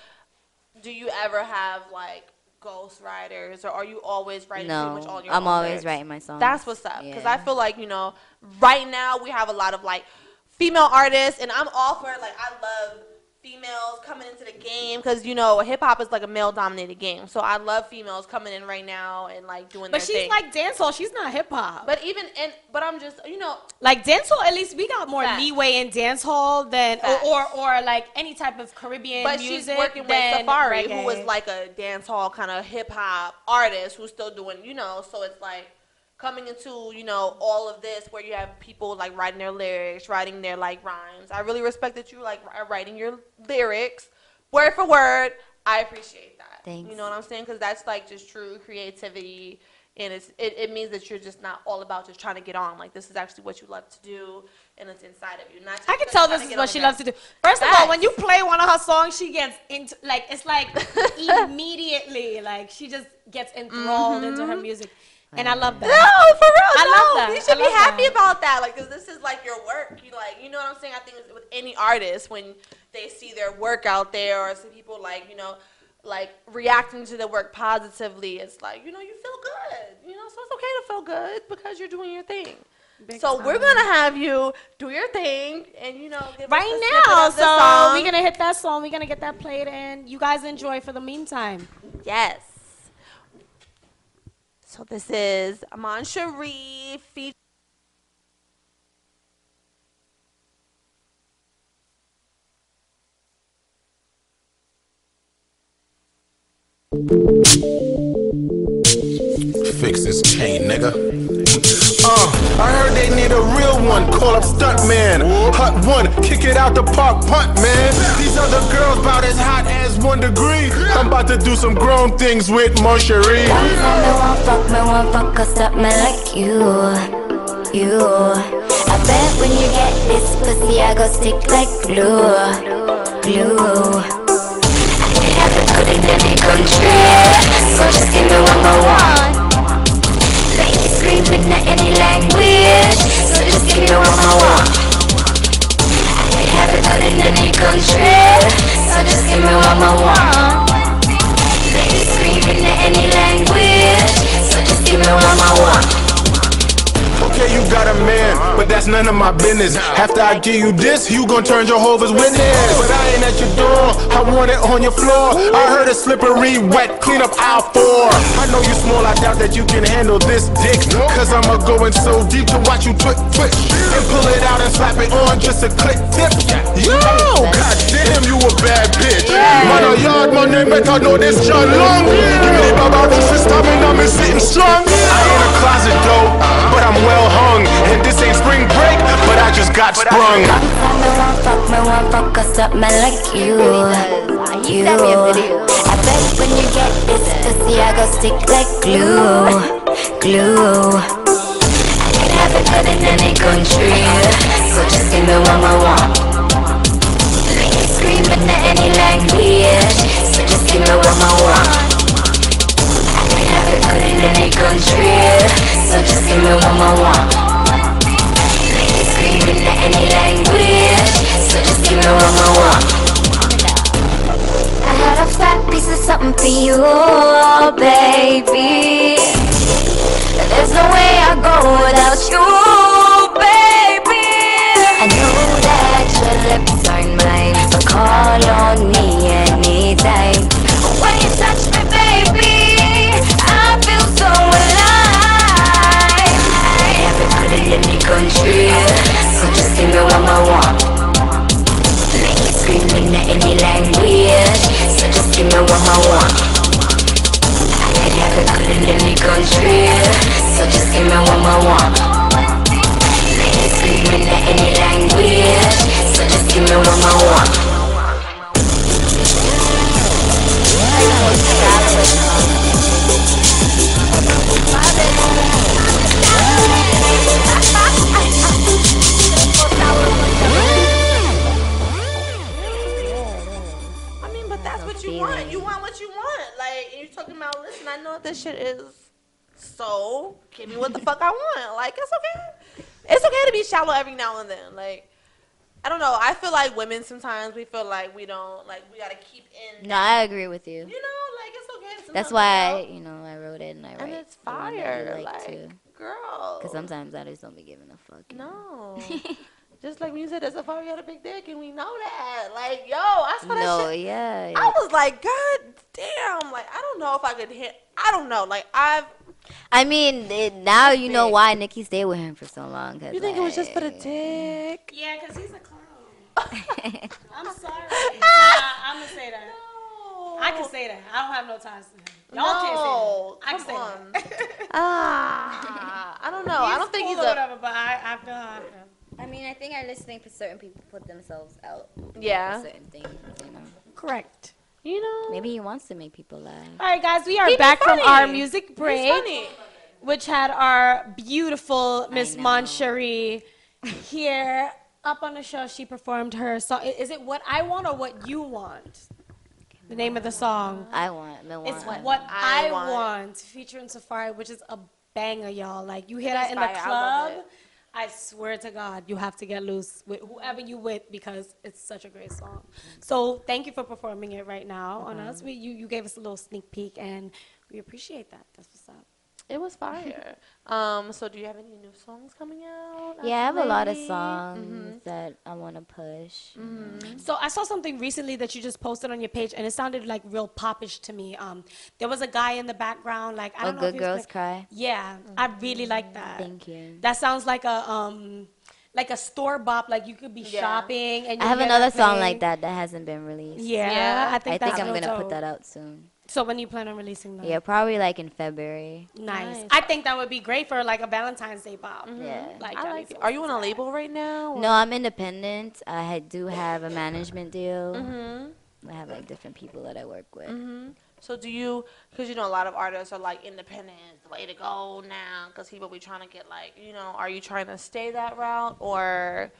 do you ever have like ghost writers, or are you always writing pretty no, much all your I'm own always lyrics? writing my songs. That's what's up. Because I feel like, you know, right now we have a lot of like female artists, and I'm all for. Like, I love females coming into the game because, you know, hip hop is like a male dominated game. So I love females coming in right now and like doing But she's thing. like dancehall. She's not hip hop. but even, and, but I'm just, you know, Like dancehall, at least we got more Facts. leeway in dancehall than or, or or like any type of Caribbean but music. she's working with Safaree, reggae. who was like a dance hall kind of hip hop artist who's still doing, you know, so it's like coming into, you know, all of this where you have people like writing their lyrics, writing their like rhymes. I really respect that you like are writing your lyrics word for word. I appreciate that. Thanks. You know what I'm saying? Because that's like just true creativity. And it's, it, it means that you're just not all about just trying to get on. Like, this is actually what you love to do, and it's inside of you. Not I can tell this is what she loves to do. First of all, when you play one of her songs, she gets into like it's like (laughs) immediately like she just gets enthralled mm-hmm. into her music, and I love that. No, for real. I no. love that. You should be happy that. about that. Like, cause this is like your work. You like, you know what I'm saying? I think with any artist when they see their work out there, or see people like, you know, like reacting to the work positively. It's like, you know, you feel good. You know, so it's okay to feel good because you're doing your thing. so we're gonna have you do your thing, and you know, give us a Right now, so song. we're gonna hit that song. We're gonna get that played, and you guys enjoy for the meantime. Yes. So this is Amon Sharif featuring. Fix this chain, nigga. Uh, I heard they need a real one. Call up Stuntman. Hut one, kick it out the park, punt, man. These other girls about as hot as one degree. I'm about to do some grown things with Moncherie. Long time me want fuck, me want fuck, cause stop me like you, you. I bet when you get this pussy, I go stick like glue, glue. In country, so just give me any language, so just give me I want. I can have it good in any country, so just give me what I want. Ladies screaming in any language, so just give me what I want. Okay, you got a man, but that's none of my business. After I give you this, you gon' turn Jehovah's Witness. But I ain't at your door, I want it on your floor. I heard it slippery, wet, clean up aisle four. I know you small, I doubt that you can handle this dick. Cause I'ma go in so deep to watch you twitch, twitch. And pull it out and slap it on just a click tip. Yo, goddamn, you a bad bitch. Man, a yard, my name better know this John Long. Give me the Baba stamina, me sitting strong. I ain't a closet though, but I'm well hung. And this ain't spring break, but I just got sprung. Long me want fuck, me fuck, cause stop me like you, you. I bet when you get this pussy, I go stick like glue, glue. I can have it good in any country, so just give me what I want. Ladies screaming in any language, so just give me what I want. Can it good in any country, so just give me what I want. Ladies screaming in any language, so just give me what I want. I had a fat piece of something for you, baby. There's no way I go without you, baby. I know that your lips aren't mine, so call on me anytime. In any country, we feel like we don't like we gotta keep in. No, I agree with you. You know, like it's okay. to That's why I, you know, I wrote it and I write. and it's the you fire. like, Like, too. girl. Because sometimes I just don't be giving a fuck. No. (laughs) Just like when you said that Safaree had a big dick, and we know that. Like, yo, I saw that No, shit. yeah. I was like, God damn. Like, I don't know if I could hit. I don't know. Like, I've. I mean, it, now you know why Nikki stayed with him for so long. Cause You think it was just for the dick? Yeah, because he's a clown. I'm sorry. (laughs) nah, I'm going to say that. No. I can say that. I don't have no ties to him. Y'all no, can't say that. I come can say on. (laughs) ah, I don't know. I don't think cool he's or a. whatever, but I, I feel how I feel. I mean, I think I just think for certain people put themselves out for Yeah. certain things, you know. Correct. You know. Maybe he wants to make people laugh. All right, guys, we are He'd be back from our music He's break, funny. which had our beautiful Miss know. Moncherie (laughs) here up on the show. She performed her song. Is it What I Want or What You Want? The name of the song. I want. The It's one. What I I, Want. want. featuring Safaree, which is a banger, y'all. Like, you hear that in the That's. I club. I swear to God, you have to get loose with whoever you with because it's such a great song. So thank you for performing it right now on mm-hmm. us. We, you, you gave us a little sneak peek, and we appreciate that. That's what's up. It was fire. (laughs) um. So, do you have any new songs coming out? Yeah, I have a lot of lately? songs that I want to push. So I saw something recently that you just posted on your page, and it sounded like real popish to me. Um, there was a guy in the background, like I don't know if Good he was Girls play- Cry. Yeah, I really like that. Thank you. That sounds like a um, like a store bop. Like you could be Yeah. shopping, and I have another song like that that hasn't been released. Yeah, Yeah. I I think think I'm gonna put that out soon. So when you plan on releasing that? Yeah, probably like in February. Nice. Nice. I think that would be great for like a Valentine's Day pop. Yeah. Like, I like it. Are you on a label right now? No, I'm independent. I do have a management deal. Mm-hmm. I have like different people that I work with. Mm-hmm. So do you? Because you know a lot of artists are like independent, the way to go now. Because people be trying to get like, you know, are you trying to stay that route or?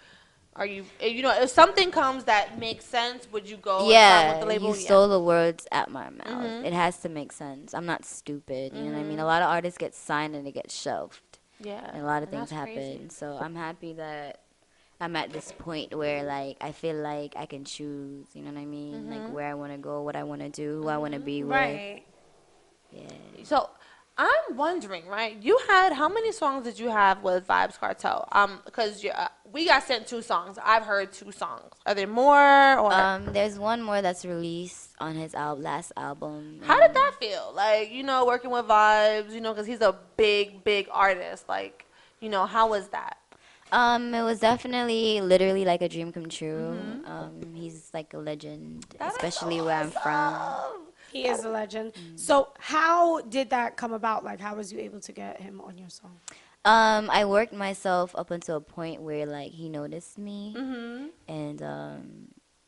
Are you, eh, you know, if something comes that makes sense, would you go yeah, with the label? you Yeah. stole the words at my mouth. Mhm. It has to make sense. I'm not stupid. You know what I mean? A lot of artists get signed and they get shelved, Yeah. and a lot of and things happen. crazy. So I'm happy that I'm at this point where like I feel like I can choose. You know what I mean? Mhm. Like where I want to go, what I want to do, who I want to be with. Right. Yeah. So I'm wondering, right? You had how many songs did you have with Vybz Kartel? Um, because you, uh, we got sent two songs. I've heard two songs. Are there more? Or Um, there's one more that's released on his al- last album. how did that feel? Like you know, working with Vybz, you know, because he's a big, big artist. Like, you know, how was that? Um, it was definitely literally like a dream come true. Um, he's like a legend, Mm-hmm. That especially so where I'm from. Awesome. He is a legend. So how did that come about? Like how was you able to get him on your song? Um, I worked myself up until a point where like he noticed me, Mm-hmm. and um,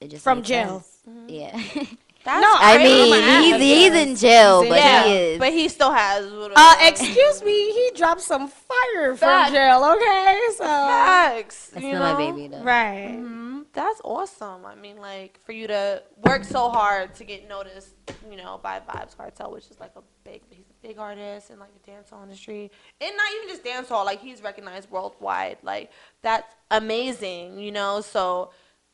it just From made jail. sense. Yeah. (laughs) That's No, I mean, he's he's in jail, He's in but yeah, he is. but he still has. Uh, excuse me, he dropped some fire from Facts. jail. Okay, so Facts. That's you still know? my baby though. right. hmm That's awesome. I mean, like for you to work so hard to get noticed, you know, by Vybz Kartel, which is like a big, he's a big artist in like the dancehall industry, and not even just dancehall. Like he's recognized worldwide. Like that's amazing, you know. So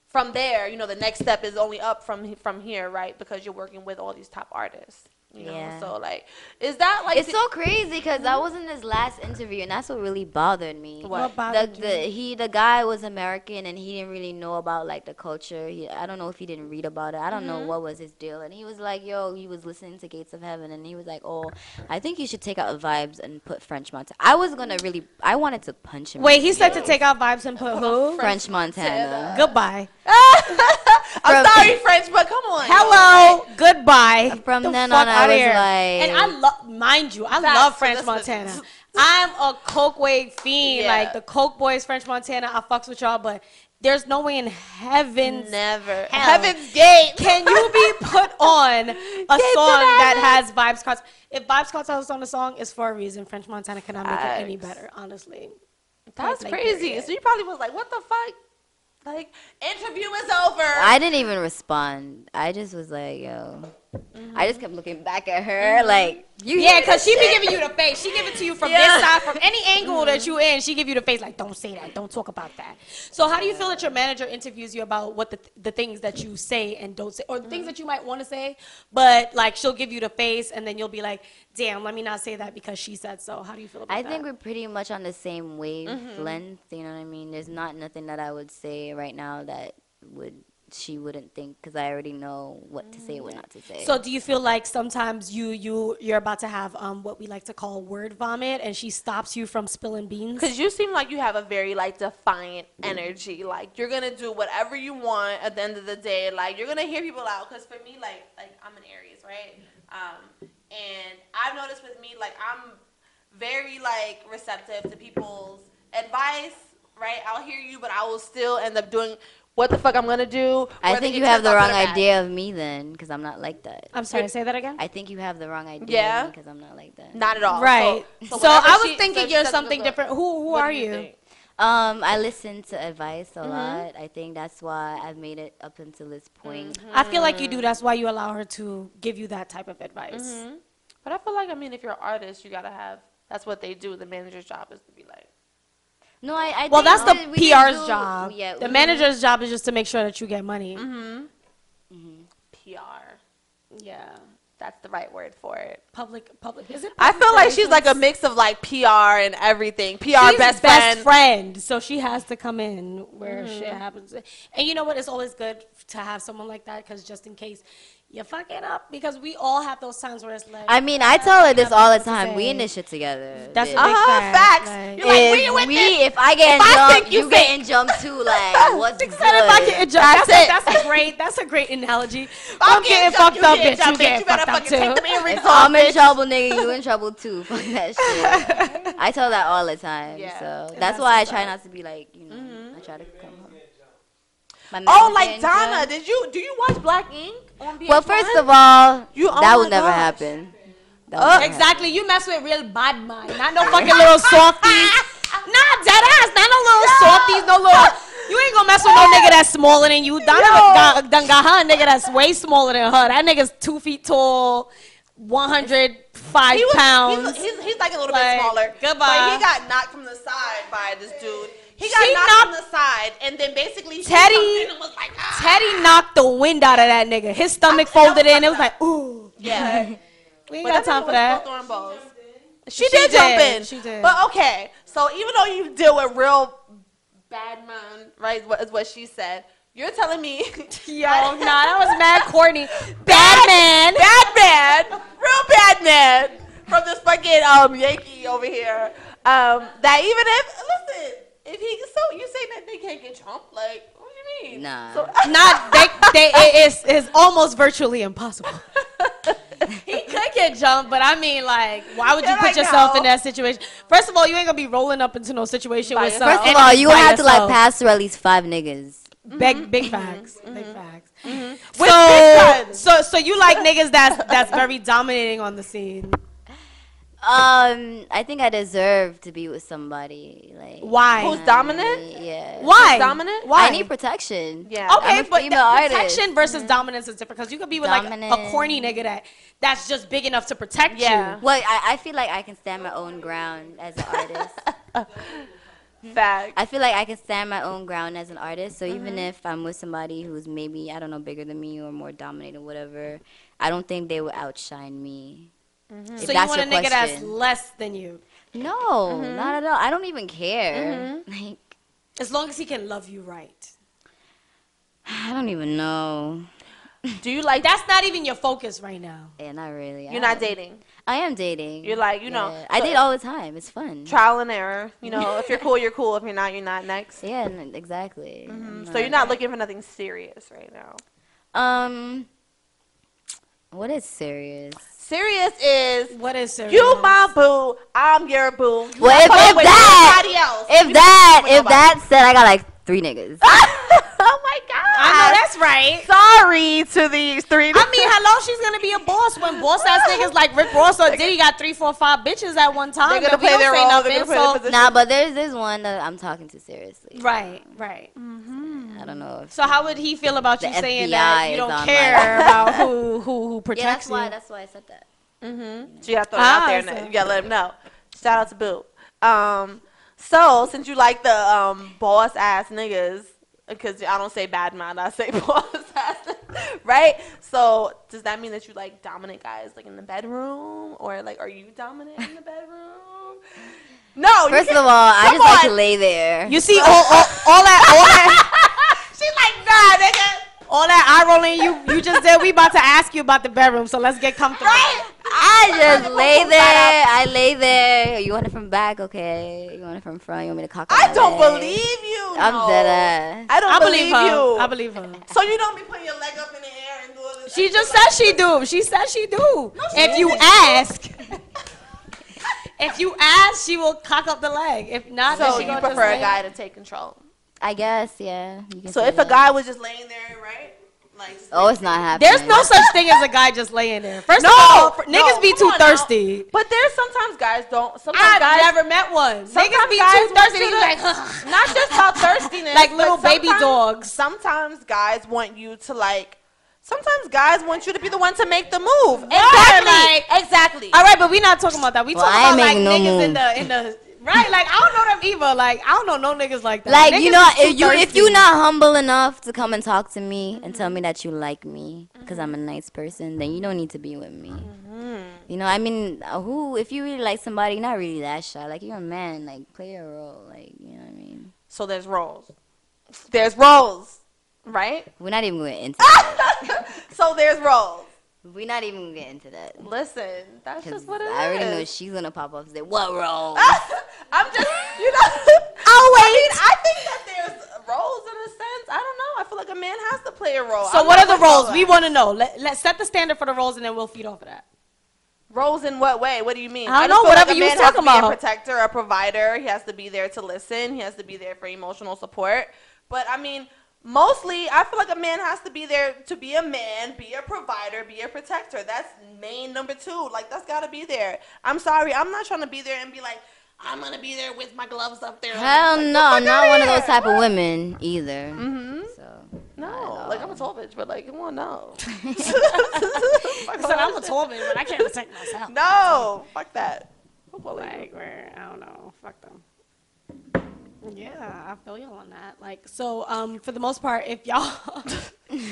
from there, you know, the next step is only up from from here, right? Because you're working with all these top artists. You know, Yeah. so like, is that like It's the- so crazy because that wasn't his last interview, and that's what really bothered me. What? What The, bothered the you? he the guy was American and he didn't really know about like the culture. He, I don't know if he didn't read about it. I don't know mm-hmm. what was his deal. And he was like, "Yo," he was listening to Gates of Heaven, and he was like, "Oh, I think you should take out Vybz and put French Montana." I was gonna really, I wanted to punch him. Wait, he said to take out Vybz and put (laughs) who? French Montana. Goodbye. (laughs) (laughs) I'm From- sorry, French, but come on. Hello. Goodbye. From The then on, I was here. like- and I love, mind you, I Facts, love French this Montana. was- I'm a Coke Wave fiend, Yeah. like the Coke Boys, French Montana. I fucks with y'all, but there's no way in heaven's Never. Hell. Heaven's Gate. can you be (laughs) put on a Gates song that has Vybz Kartel. If Vybz Kartel is on a song, it's for a reason. French Montana cannot make it any better, honestly. That's Like, crazy. period. So you probably was like, what the fuck? Like, interview is over. I didn't even respond. I just was like, "Yo." I just kept looking back at her mm-hmm. like you. Yeah, because she be giving you the face. She give it to you from Yeah. this side, from any angle that you in. She give you the face like, don't say that, don't talk about that. So how do you feel that your manager interviews you about what the, the things that you say and don't say, or the things that you might want to say, but like she'll give you the face and then you'll be like, damn, let me not say that because she said so. How do you feel about I that? think we're pretty much on the same mm-hmm. wavelength. You know what I mean? There's not nothing that I would say right now that would she wouldn't think because I already know what to say, what not to say. So do you feel like sometimes you you you're about to have um what we like to call word vomit and she stops you from spilling beans? Because you seem like you have a very like defiant energy. Like you're gonna do whatever you want at the end of the day. Like you're gonna hear people out. Because for me, like like I'm an Aries, right? Um, and I've noticed with me, like I'm very like receptive to people's advice. Right? I'll hear you, but I will still end up doing what the fuck I'm gonna do. I think you have the wrong good or bad. idea of me then because I'm not like that. I'm sorry, to say that again. I think you have the wrong idea Yeah? because I'm not like that. Not at all. Right. So, So, whatever I was she- thinking so you're something different. Who who what are do you? Um, I listen to advice Mm-hmm. a lot. I think that's why I've made it up until this point. Mm-hmm. I feel like you do. That's why you allow her to give you that type of advice. Mm-hmm. But I feel like I mean, if you're an artist, you gotta have. That's what they do. The manager's job is to be like. No, I. I Well, that's the we- we PR's do- job. Yeah, the we- manager's job is just to make sure that you get money. Mm-hmm. Mm-hmm. PR. Yeah. That's the right word for it. Public, public. Is it? I feel like she's like a mix of like PR and everything. PR She's best, best friend. friend, so she has to come in where Mm-hmm. shit happens. And you know what? It's always good to have someone like that because just in case you're fucking up, because we all have those times where it's like. I mean, I tell her this all the time. We in this shit together. That's a big Uh-huh, fact. facts. Like- You're like, if where you with we, this? if I get If jumped, think you you getting jumped too. (laughs) Like, what's good? if I get jumped, That's that's, a, that's a great, that's a great analogy. (laughs) I'm I'm getting fucked up, bitch. You getting fucked up too. If I'm in trouble, nigga, you in trouble too. Fuck (laughs) that shit. I tell that all the time. So that's why I try not to be like, you know, I try to come home. Oh, like Donna. Did you do you watch Black Ink on VH1? Well, first of all, You- oh that my would never gosh. happen. That oh, never Exactly. You mess with real bad mind, not no fucking little softies. (laughs) nah, dead ass, not no little softies, no little. You ain't gonna mess with no nigga that's smaller than you. Donna done got her a nigga that's way smaller than her. That nigga's two feet tall, 105 He was, pounds. he's, he's, he's like a little Like, bit smaller. goodbye. But he got knocked from the side by this dude. He got She knocked, knocked- from the side, and then basically she Teddy- in and was like, ah. Teddy knocked the wind out of that nigga. His stomach folded in. It was like, ooh. Yeah. (laughs) We ain't But got that time nigga for that. throwing balls. She She did jump in. She did. But okay, so even though you deal with real bad man, right? What is what she said. You're telling me, (laughs) Yo, nah, that was mad corny. Bad man. bad man, real bad man from this fucking um Yankee over here. Um, that even if listen, if he so you say that they can't get jumped, like what do you mean? Nah. So, Not (laughs) they. They it is is almost virtually impossible. (laughs) he could get jumped, but I mean, like, why would you You're put like, yourself no. in that situation? First of all, you ain't gonna be rolling up into no situation By with yourself. First of all, you would by have to like pass through at least five niggas. Mm-hmm. Big big mm-hmm. facts. Big mm-hmm. facts. With So, big guns. so so you like niggas that's that's very dominating on the scene. Um, I think I deserve to be with somebody. Like Why? Who's dominant? Yeah. Why? dominant? Why? I need protection. Yeah. Okay, I'm a but female the artist. protection versus dominance is different because you could be with like a Dominant. corny nigga that that's just big enough to protect Yeah. you. Well, I, I feel like I can stand my own ground as an artist. (laughs) Fact. I feel like I can stand my own ground as an artist. So Mm-hmm. even if I'm with somebody who's maybe I don't know bigger than me or more dominant or whatever, I don't think they would outshine me. If Mm-hmm. So you want a your nigga that's less than you, No, Mm-hmm. not at all. I don't even care. Like as long as he can love you right. I don't even know. Do you like That's not even your focus right now. Yeah, not really. You're not don't- dating. I am dating. You're like, you know, Yeah. I date all the time. It's fun. Trial and error. You know, if you're (laughs) cool, you're cool. If you're not, you're not. Next. yeah, exactly. Mm-hmm. So you're not looking for nothing serious right now. Um, what is serious? Serious is What is serious? you my boo, I'm your boo. You Well, if, if that, else. if You that, if with that said, I got like three niggas. (laughs) oh my god. I know that's right. Sorry to these three. I mean, hello, she's gonna be a boss when boss ass (laughs) niggas like Rick Ross or Diddy got three, four, five bitches at one time. They're gonna play don't their role, nothing, they're gonna play so- their position. Nah, but there's this one that I'm talking to seriously. Right, right. Mm-hmm. I don't know. If So how would he feel about you saying FBI that you don't care about (laughs) who who who yeah, protects that's why. you? That's why I said that. So you gotta throw it out Ah, there. so- You gotta let him know. Shout out to Boo. Um, so since you like the um boss ass niggas, because I don't say bad man, I say (laughs) boss ass, right? So does that mean that you like dominant guys like in the bedroom, or like are you dominant in the bedroom? No. First can't- of all, I Come just like to lay there. You see all, all, all that all that She's like, nah, nigga. all that eye rolling you you just did. We about to ask you about the bedroom, so let's get comfortable. Right? I just lay there. I lay there. You want it from back? Okay. You want it from front? You want me to cock? Up? I don't leg? believe you. I'm no. dead ass. I don't I believe, believe her. you. I believe her. So you don't be putting your leg up in the air and doing this. She just said she do. She said she do. if you ask, (laughs) if you ask, she will cock up the leg. If not, then So she you gonna prefer a guy to take control. I guess, yeah. So say if a guy was just laying there, right? Like, oh, it's not happening. There's no such thing as a guy just laying there. First No, of all, no, niggas be too on now. thirsty. But there's sometimes guys don't. Sometimes I've guys, never met one. sometimes Niggas be guys too thirsty. you to- like, (laughs) (laughs) not just about thirstiness, Like little baby dogs. Sometimes guys want you to like. Sometimes guys want you to be the one to make the move. Right, Exactly. exactly. all right, but we're not talking about that. We Well, talking I about like no niggas in the in the right. Like I don't know them either. Like I don't know no niggas like that. Like Niggas you know, if you if thirsty. you not humble enough to come and talk to me and tell me that you like me because I'm a nice person, then you don't need to be with me. You know, I mean, uh, who if you really like somebody, not really that shy. Like you're a man, like play a role. Like you know what I mean. So there's roles. There's roles, right? We're not even going into. (laughs) So there's roles. We're not even gonna get into that. Listen, that's just what it is. I already know she's gonna pop up and say, "What role?" (laughs) I'm just, you know. (laughs) oh wait. I, mean, I think that there's roles in a sense. I don't know. I feel like a man has to play a role. So I'm what are the with all roles? We want to know. Let, let's set the standard for the roles and then we'll feed off of that. roles in what way? What do you mean? I don't just know, feel whatever like you was man has talking to be about. A protector, a provider. He has to be there to listen. He has to be there for emotional support. But I mean. Mostly, I feel like a man has to be there to be a man, be a provider, be a protector. That's main number two. Like that's gotta be there. I'm sorry, I'm not trying to be there and be like, I'm gonna be there with my gloves up there. Hell Like, no, the I'm not outta one of those here. type of women either. mm-hmm. So No, like I'm a tall bitch, but like, come on, no. (laughs) I said I'm a tall bitch but I can't protect myself. No, fuck that. Fuck all that. Like where I don't know, fuck them. Yeah, I feel you on that. Like so, um, for the most part, if y'all. (laughs)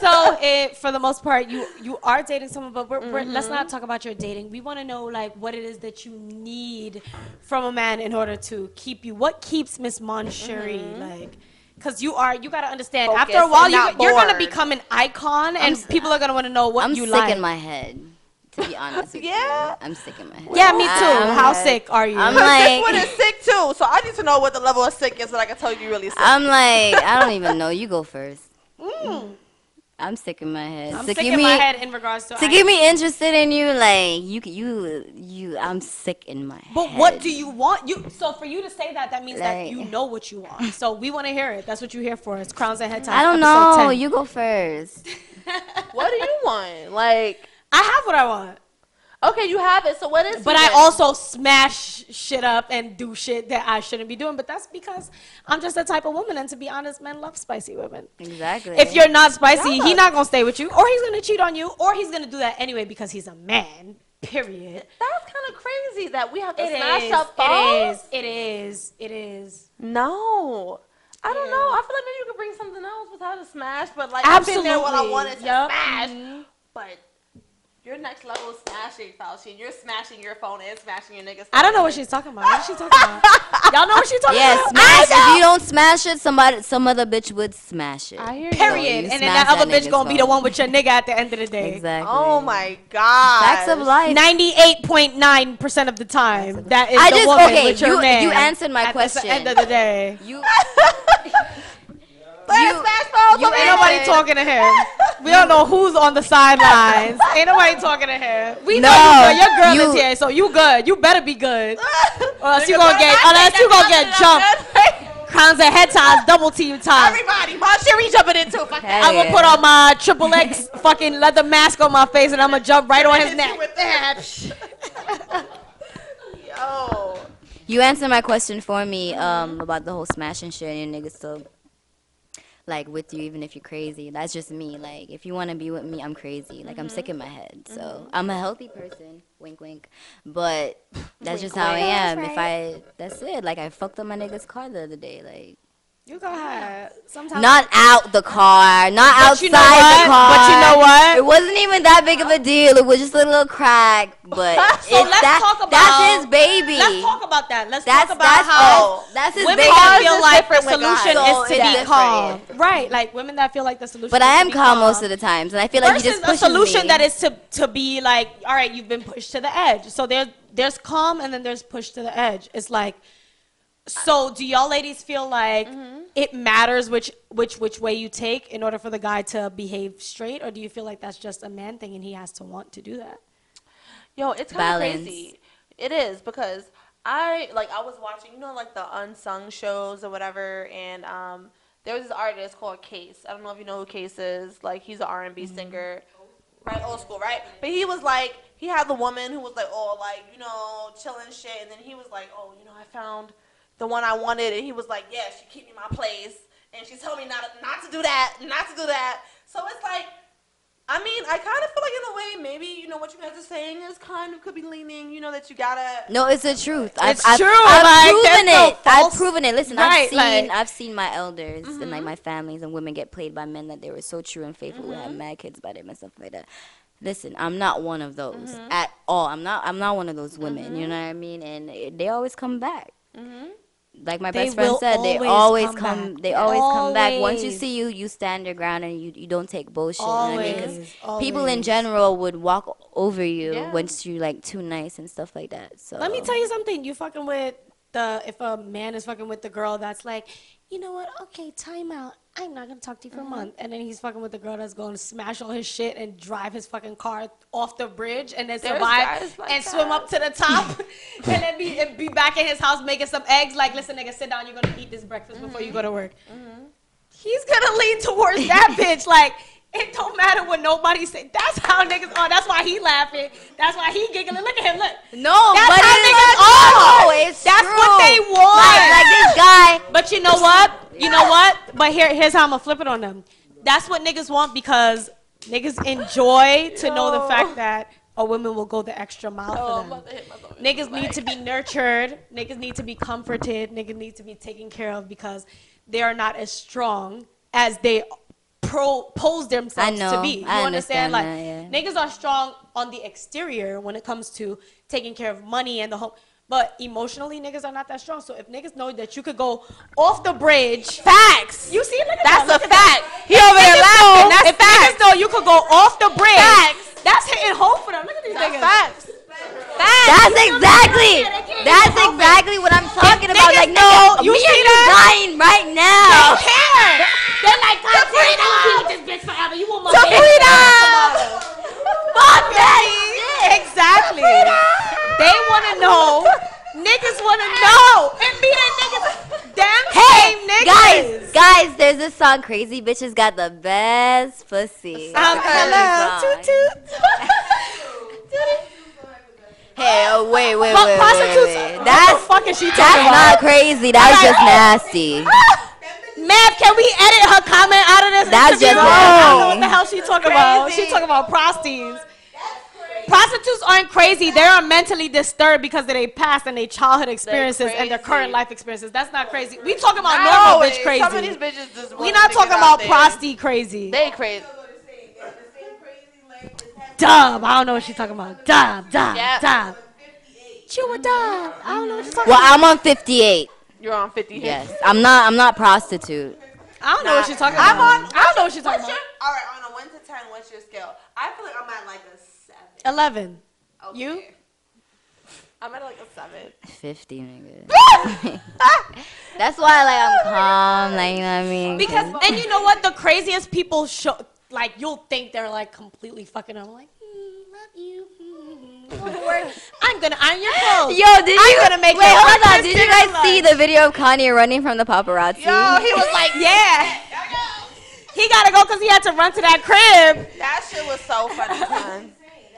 so it, for the most part you you are dating someone but we're, we're, let's not talk about your dating we want to know like what it is that you need from a man in order to keep you what keeps miss moncherie like because you are you got to understand after a while you you're going to become an icon and s- people are going to want to know what I'm you sick like in my head. To be honest with Yeah? you, I'm sick in my head. yeah me too I'm how like- sick are you I'm Cause like- this one is sick too, so I need to know what the level of sick is, so I can tell you really sick. I'm like, I don't even know. You go first. Mm. I'm sick in my head. i'm to sick keep in me, my head in regards to To I- get me interested in you, like you, you, you. I'm sick in my head. But head. what do you want? You so for you to say that, that means that you know what you want. So we want to hear it. That's what you're here for. It's crowns and head ties. I don't know. 10. You go first. (laughs) what do you want? Like, I have what I want, okay, you have it. So what is? but I also smash shit up and do shit that I shouldn't be doing. But that's because I'm just the type of woman, and to be honest, men love spicy women. Exactly. If you're not spicy, Yeah. he's not gonna stay with you, or he's gonna cheat on you, or he's gonna do that anyway because he's a man. Period. That's kind of crazy that we have to It smash is. up It phones. is. It is. It is. No. I don't Yeah. know. I feel like maybe you could bring something else without a smash, but like I've been there when I wanted to Yup. smash. Mhm. But your next level is smashing, Fauci. You're smashing your phone and smashing your niggas. I don't know what she's talking about. What is she talking about? (laughs) Y'all know what she's talking yeah, about? Yeah, smash. If you don't smash it, somebody, some other bitch would smash it. I hear you. Period. you and then smash that other bitch gonna be the one with your nigga at the end of the day. Exactly. Oh my god. Facts of life. Ninety-eight point nine percent of the time, that is I the just- woman okay, with your you- man. you answered my question. at the end of the day, You, (laughs) Let's you- smash you ain't nobody talking to him. (laughs) We don't know who's on the sidelines. ain't nobody talking to him. We know No, you good. Your girl you- is here, so you good. You better be good. (laughs) Or else you Nigga gonna get, not unless you gonna get jumped. (laughs) crowns and head ties, double team you time. Everybody, Moncherie jumping into it. Fuck that. I'm gonna put on my triple X fucking leather mask on my face and I'm gonna jump right on his neck. With that. Yo. You answered my question for me um, about the whole smashing shit and your niggas still like with you even if you're crazy. That's just me. Like if you want to be with me, I'm crazy. Like I'm sick in my head. So I'm a healthy person. Wink, wink. But that's just how I am. If I, that's it. Like I fucked up my nigga's car the other day. Like You go ahead. Sometimes not out the car, not But outside you know what? the car. But you know what? It wasn't even that big of a deal. It was just a little crack. But (laughs) So it's let's that, talk about- that's his baby. Let's talk about that. Let's That's talk about that's how that's, that's his women baby. that feel is like the different with guys. solution So is to be calm. Right, like women that feel like the solution. But I am be calm most of the times, and I feel like Versus you just a solution me. that is to to be like, all right, you've been pushed to the edge. So there's there's calm and then there's push to the edge. It's like, so do y'all ladies feel like Mm-hmm. it matters which which which way you take in order for the guy to behave straight, or do you feel like that's just a man thing and he has to want to do that? Yo, it's kind of crazy. It is because I like I was watching, you know, like the unsung shows or whatever, and um, there was this artist called Case. I don't know if you know who Case is. Like he's an R and B singer, right? Old school, right? But he was like, he had the woman who was like, oh, like you know, chilling shit, and then he was like, oh, you know, I found the one I wanted, and he was like, yeah, she keep me my place, and she told me not not to do that, not to do that. So it's like. I mean, I kind of feel like in a way, maybe you know what you guys are saying is kind of could be leaning. You know that you gotta. No, it's the truth. I've, It's I've, true, I've like, proven there's no it. I've false- proven it. Listen, Right, I've seen, like- Mm-hmm. I've seen my elders and like my families and women get played by men that they were so true and faithful. We Mm-hmm. had mad kids by them and stuff like that. Listen, I'm not one of those Mm-hmm. at all. I'm not. I'm not one of those women. You know what I mean? And it, they always come back. Like my They best friend said, they always always come come. back. They always, come back. Once you see you, you stand your ground and you, you don't take bullshit. you know I mean? 'Cause Always, people in general would walk over you Yeah. once you like too nice and stuff like that. So Let me tell you something. You fucking with the if a man is fucking with the girl that's like, you know what? Okay, time out. I'm not gonna talk to you for a uh-huh. month. And then he's fucking with the girl that's going to smash all his shit and drive his fucking car off the bridge and then There's survive like and swim up to the top (laughs) and then be and be back in his house making some eggs. Like, listen, nigga, sit down. You're gonna eat this breakfast before you go to work. Mm-hmm. Mm-hmm. He's gonna lean towards that (laughs) bitch. Like. It don't matter what nobody say. That's how niggas are. That's why he laughing. That's why he giggling. Look at him. Look. No, That's but how it's niggas true. are. It's That's what they want. Like, like this guy. But you know what? You know what? But here, here's how I'm gonna flip it on them. That's what niggas want because niggas enjoy to know the fact that a woman will go the extra mile Oh, for them. Niggas need to be nurtured. Niggas need to be comforted. Niggas need to be taken care of because they are not as strong as they pro- pose themselves I to know. be. You I understand? understand Like that, niggas are strong on the exterior when it comes to taking care of money and the home. But emotionally, niggas are not that strong. So if niggas know that you could go off the bridge, Facts. you see, look at That's that, a fact. He over there niggas laughing. know- That's if niggas facts. know you could go off the bridge, Facts. that's hitting home for them. Look at these That's niggas. facts. Facts. That's exactly. That's exactly what I'm talking about. Like, no, you me see (laughs) you that? dying right now. They Care. They're like, God damn, I will be with this bitch forever. You want my freedom. (laughs) Fuck that Exactly. They want to know. Niggas want to know. And be the niggas. Damn Hey, same niggas. guys, guys, there's this song, Crazy Bitches Got the Best Pussy. Um, hello. Toot toot. (laughs) Hey, oh, wait, wait, But wait, wait, prostitutes. wait. What That's, the fuck is she talking that's about? not crazy. That's just oh! nasty. (laughs) Ma'am, can we edit her comment out of this That's just just I don't know what the hell she talking about. She talking about prostitutes. Prostitutes aren't crazy. They are mentally disturbed because of their past and their childhood experiences and their current life experiences. That's not crazy. We talking about No, normal bitch Some of these crazy. bitches just. We not talking about there. prosty crazy. They crazy. Dub. I don't know what she's talking about. Dub, dub, Yeah. dub. Chew a dub. I don't know what she's talking Well, about. Well, I'm on 58. You're on 50. Yes, I'm not. I'm not prostitute. I don't know what she's talking about. I'm on. I don't know what she's talking What's about. your, all right, on a one to ten, what's your scale? I feel like I'm at like a seven. Eleven. Okay. You? I'm at like a seven. 50, nigga. (laughs) Ah! That's why, like, I'm calm. Like, you know what I mean? Because and you know what? The craziest people show like you'll think they're like completely fucking. I'm like, mm, love you. (laughs) mm, I'm gonna iron your clothes. Yo, did I'm you? gonna make wait, hold on. Did you guys lunch. see the video of Kanye running from the paparazzi? Yo, he was like, (laughs) Yeah. He gotta go because he had to run to that crib. that shit was so funny, son.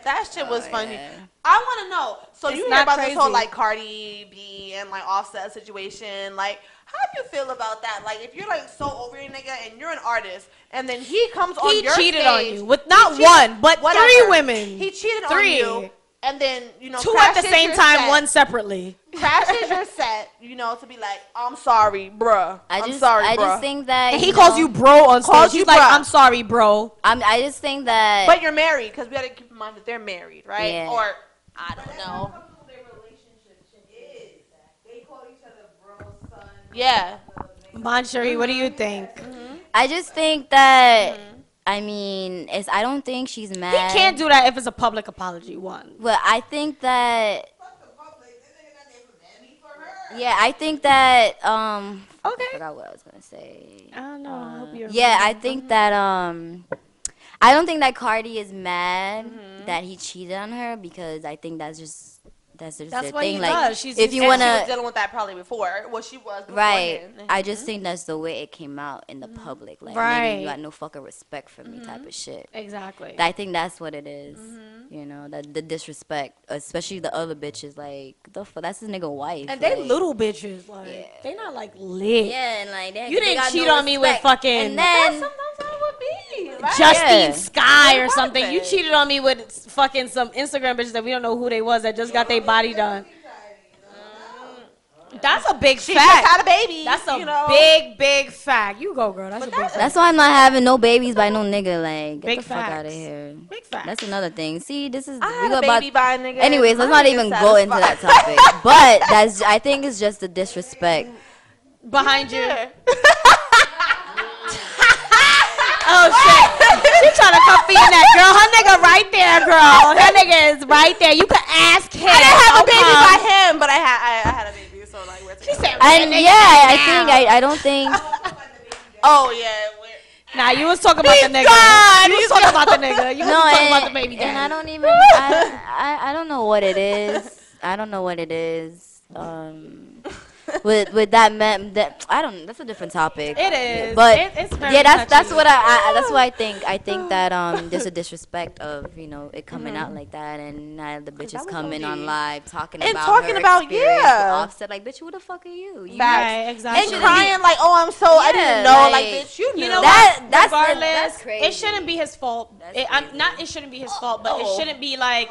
That shit was oh, funny. I want to know. So It's you hear not about this whole like Cardi B and like Offset situation? Like, how do you feel about that? Like, if you're like so over your nigga and you're an artist, and then he comes on He your cheated on you with not cheated- one, but whatever. three women. He cheated Three. on you, and then you know Two at the same time, set, one separately. crashes your (laughs) set. You know, to be like, I'm sorry, bruh. I am just, sorry, I bruh. just think that And he you calls you bro on stage. Calls He's you like, bruh. I'm sorry, bro. I'm, I just think that. But you're married, because we gotta keep in mind that they're married, right? Yeah. Or I don't know. They call each other bro's. Yeah. Bon Cherie, what do you think? Mm-hmm. I just think that. Mm-hmm. I mean, it's. I don't think she's mad. He can't do that if it's a public apology. One. Well, I think that. Yeah, I think that. Um, I Okay. forgot what I was gonna say. I don't know. I hope you're. Yeah, I think that. Um, I don't think that Cardi is mad Mm-hmm. that he cheated on her because I think that's just that's just That's their what thing. he like, does. She's if you wanna, she was dealing with that probably before. Well, she was Right. beforehand. I mm-hmm. just think that's the way it came out in the mm-hmm. public. Like, Right. you got no fucking respect for me type mm-hmm. of shit. Exactly. I think that's what it is. You know, that the disrespect, especially the other bitches. Like, the fuck, that's his nigga wife. and they like, little bitches. Like Yeah. they not like lit. Yeah, and like they, You they didn't got cheat no on me with fucking- And then Sometimes that would be. Right? Justine Yeah. Skye or What something. You cheated on me with fucking some Instagram bitches that we don't know who they was that just got their body done. Mm. That's a big She just fact. had a baby. That's a you know? big, big fact. You go, girl. That's a big fact. that's why I'm not having no babies by no nigga. Like, get Big the fuck out of here. Big fact. That's another thing. See, this is I we had go a about. baby by a nigga. Anyways, let's not nigga even go into that topic. But (laughs) that's I think it's just the disrespect. behind you. (laughs) Yeah. Oh shit. (laughs) she trying to come feed that girl. Her nigga right there, girl. Her nigga is right there. You can ask him. I didn't have a baby come. by him, but I had I, I had a baby, so like we're She said, And yeah, I now." think I, I don't think (laughs) Oh yeah. We're, Nah, you was talking about the nigga. gone. You was talking about the nigga. You was no, talking and, about the baby and I don't even I, I I don't know what it is. I don't know what it is. Um, (laughs) with with that man that I don't. That's a different topic. It is. But It- it's very yeah, that's that's what I, I that's what I (gasps) think. I think that um there's a disrespect of you know it coming out like that and now the bitches was coming on live talking And about talking her about- yeah. Offset like bitch who the fuck are you? you Right, and exactly. crying like, oh, I'm so I Yeah, didn't know, like, like, bitch, you knew. You know That- what? that's- Regardless, that's crazy. it shouldn't be his fault. It, I'm not. It shouldn't be his fault, but Oh. it shouldn't be like.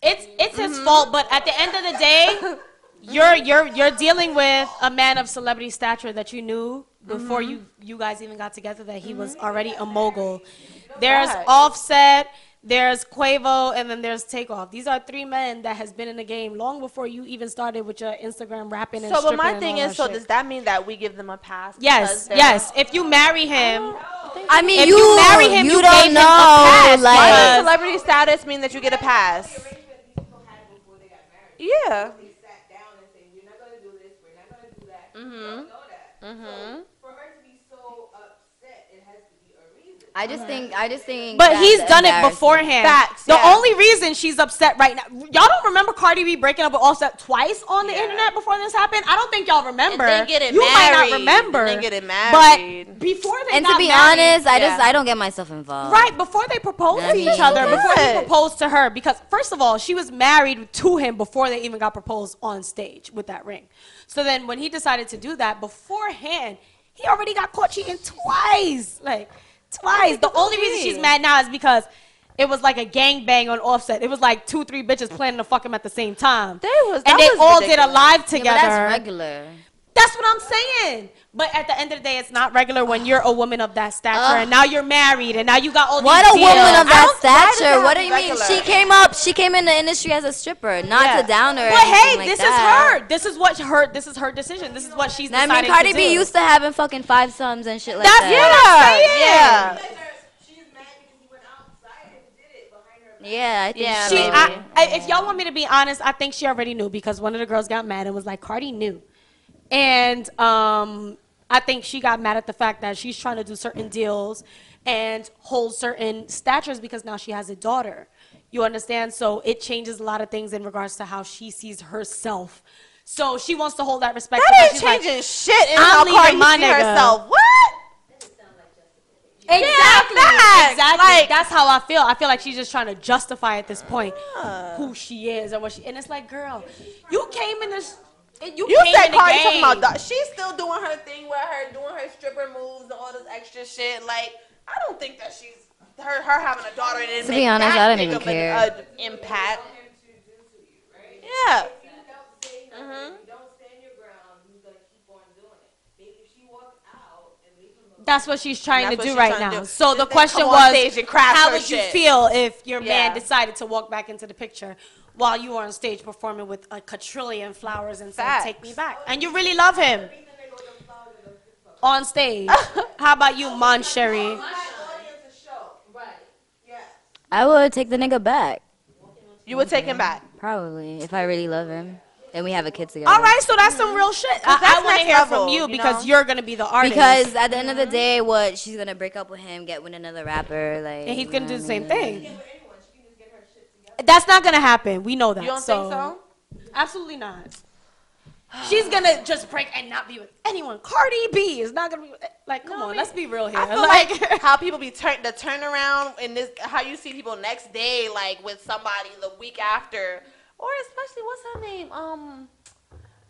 It's it's Mm-hmm. his fault, but at the end of the day, (laughs) you're you're you're dealing with a man of celebrity stature that you knew before Mm-hmm. you you guys even got together that he was already a mogul. There's Right. Offset. There's Quavo and then there's Takeoff. These are three men that has been in the game long before you even started with your Instagram rapping and So, but my and thing is, so shit. does that mean that we give them a pass? Yes, yes. If you marry him, I mean, If you, you marry him, you, you don't gave him a know. pass, Why like, does celebrity status mean that you get a pass? Yeah. Mm-hmm. I just think, I just think. But he's done it beforehand. Facts, The yeah. only reason she's upset right now, y'all don't remember Cardi B breaking up with Offset twice on the Yeah. internet before this happened. I don't think y'all remember. then getting you might not remember. And then getting married. But before they And to be married- honest, I just, yeah. I don't get myself involved. Right before they proposed I to each mean- other, before he proposed to her, because first of all, she was married to him before they even got proposed on stage with that ring. So then when he decided to do that beforehand, he already got caught cheating twice, like twice. The only reason she's mad now is because it was like a gangbang on Offset. It was like two, three bitches planning to fuck him at the same time, They was, and they was all did a live together. but that's regular. That's what I'm saying. But at the end of the day, it's not regular when you're a woman of that stature Ugh. and now you're married and now you got all What these a deals. woman of that don't- why does it stature. have What do be you mean? She came up. She came in the industry as a stripper, not Yeah. to down her. or But hey, like this that. is her. This is what her. This is her decision. This is what she's I deciding mean, Cardi to B do. used to having fucking five sons and shit like That's that. what I'm saying. Yeah. Yeah, I think Yeah. She. I, I, if y'all want me to be honest, I think she already knew because one of the girls got mad and was like, Cardi knew. And um, I think she got mad at the fact that she's trying to do certain deals and hold certain statures because now she has a daughter. You understand? So it changes a lot of things in regards to how she sees herself. So she wants to hold that respect. That ain't she's like, changing shit in I'm how Cardi my nigga. herself. What? Exactly. facts. Exactly. Like- That's how I feel. I feel like she's just trying to justify at this point who she is and what she. And it's like, girl, you came in this. You, You came said in Cardi talking about that. She's still doing her thing with her doing her stripper moves and all this extra shit. Like, I don't think that she's her her having a daughter and To be honest, I don't even care. An impact. Yeah. Mhm. That's what she's trying to do right now. do. So the Just then question was, stage and crash how her would you shit. feel if your Yeah. man decided to walk back into the picture while you were on stage performing with a quadrillion flowers and said, Facts. "Take me back," and you really love him on stage? (laughs) how about you, Moncherie? I would take the nigga back, You would take him back. probably, if I really love him. And we have a kid together. All right, so that's some real shit. I, that's I want to hear level, from you you because know? you're gonna be the artist. Because at the end of the day, what she's gonna break up with him, get with another rapper, like. and he's gonna do the same mean? thing. That's not gonna happen. We know that. You don't so. think so? Absolutely not. She's gonna just break and not be with anyone. Cardi B is not gonna be with like. Come on, let's be real here. I feel like, (laughs) how people be turn the turnaround in this, how you see people next day, like with somebody the week after, or especially what's her name, um,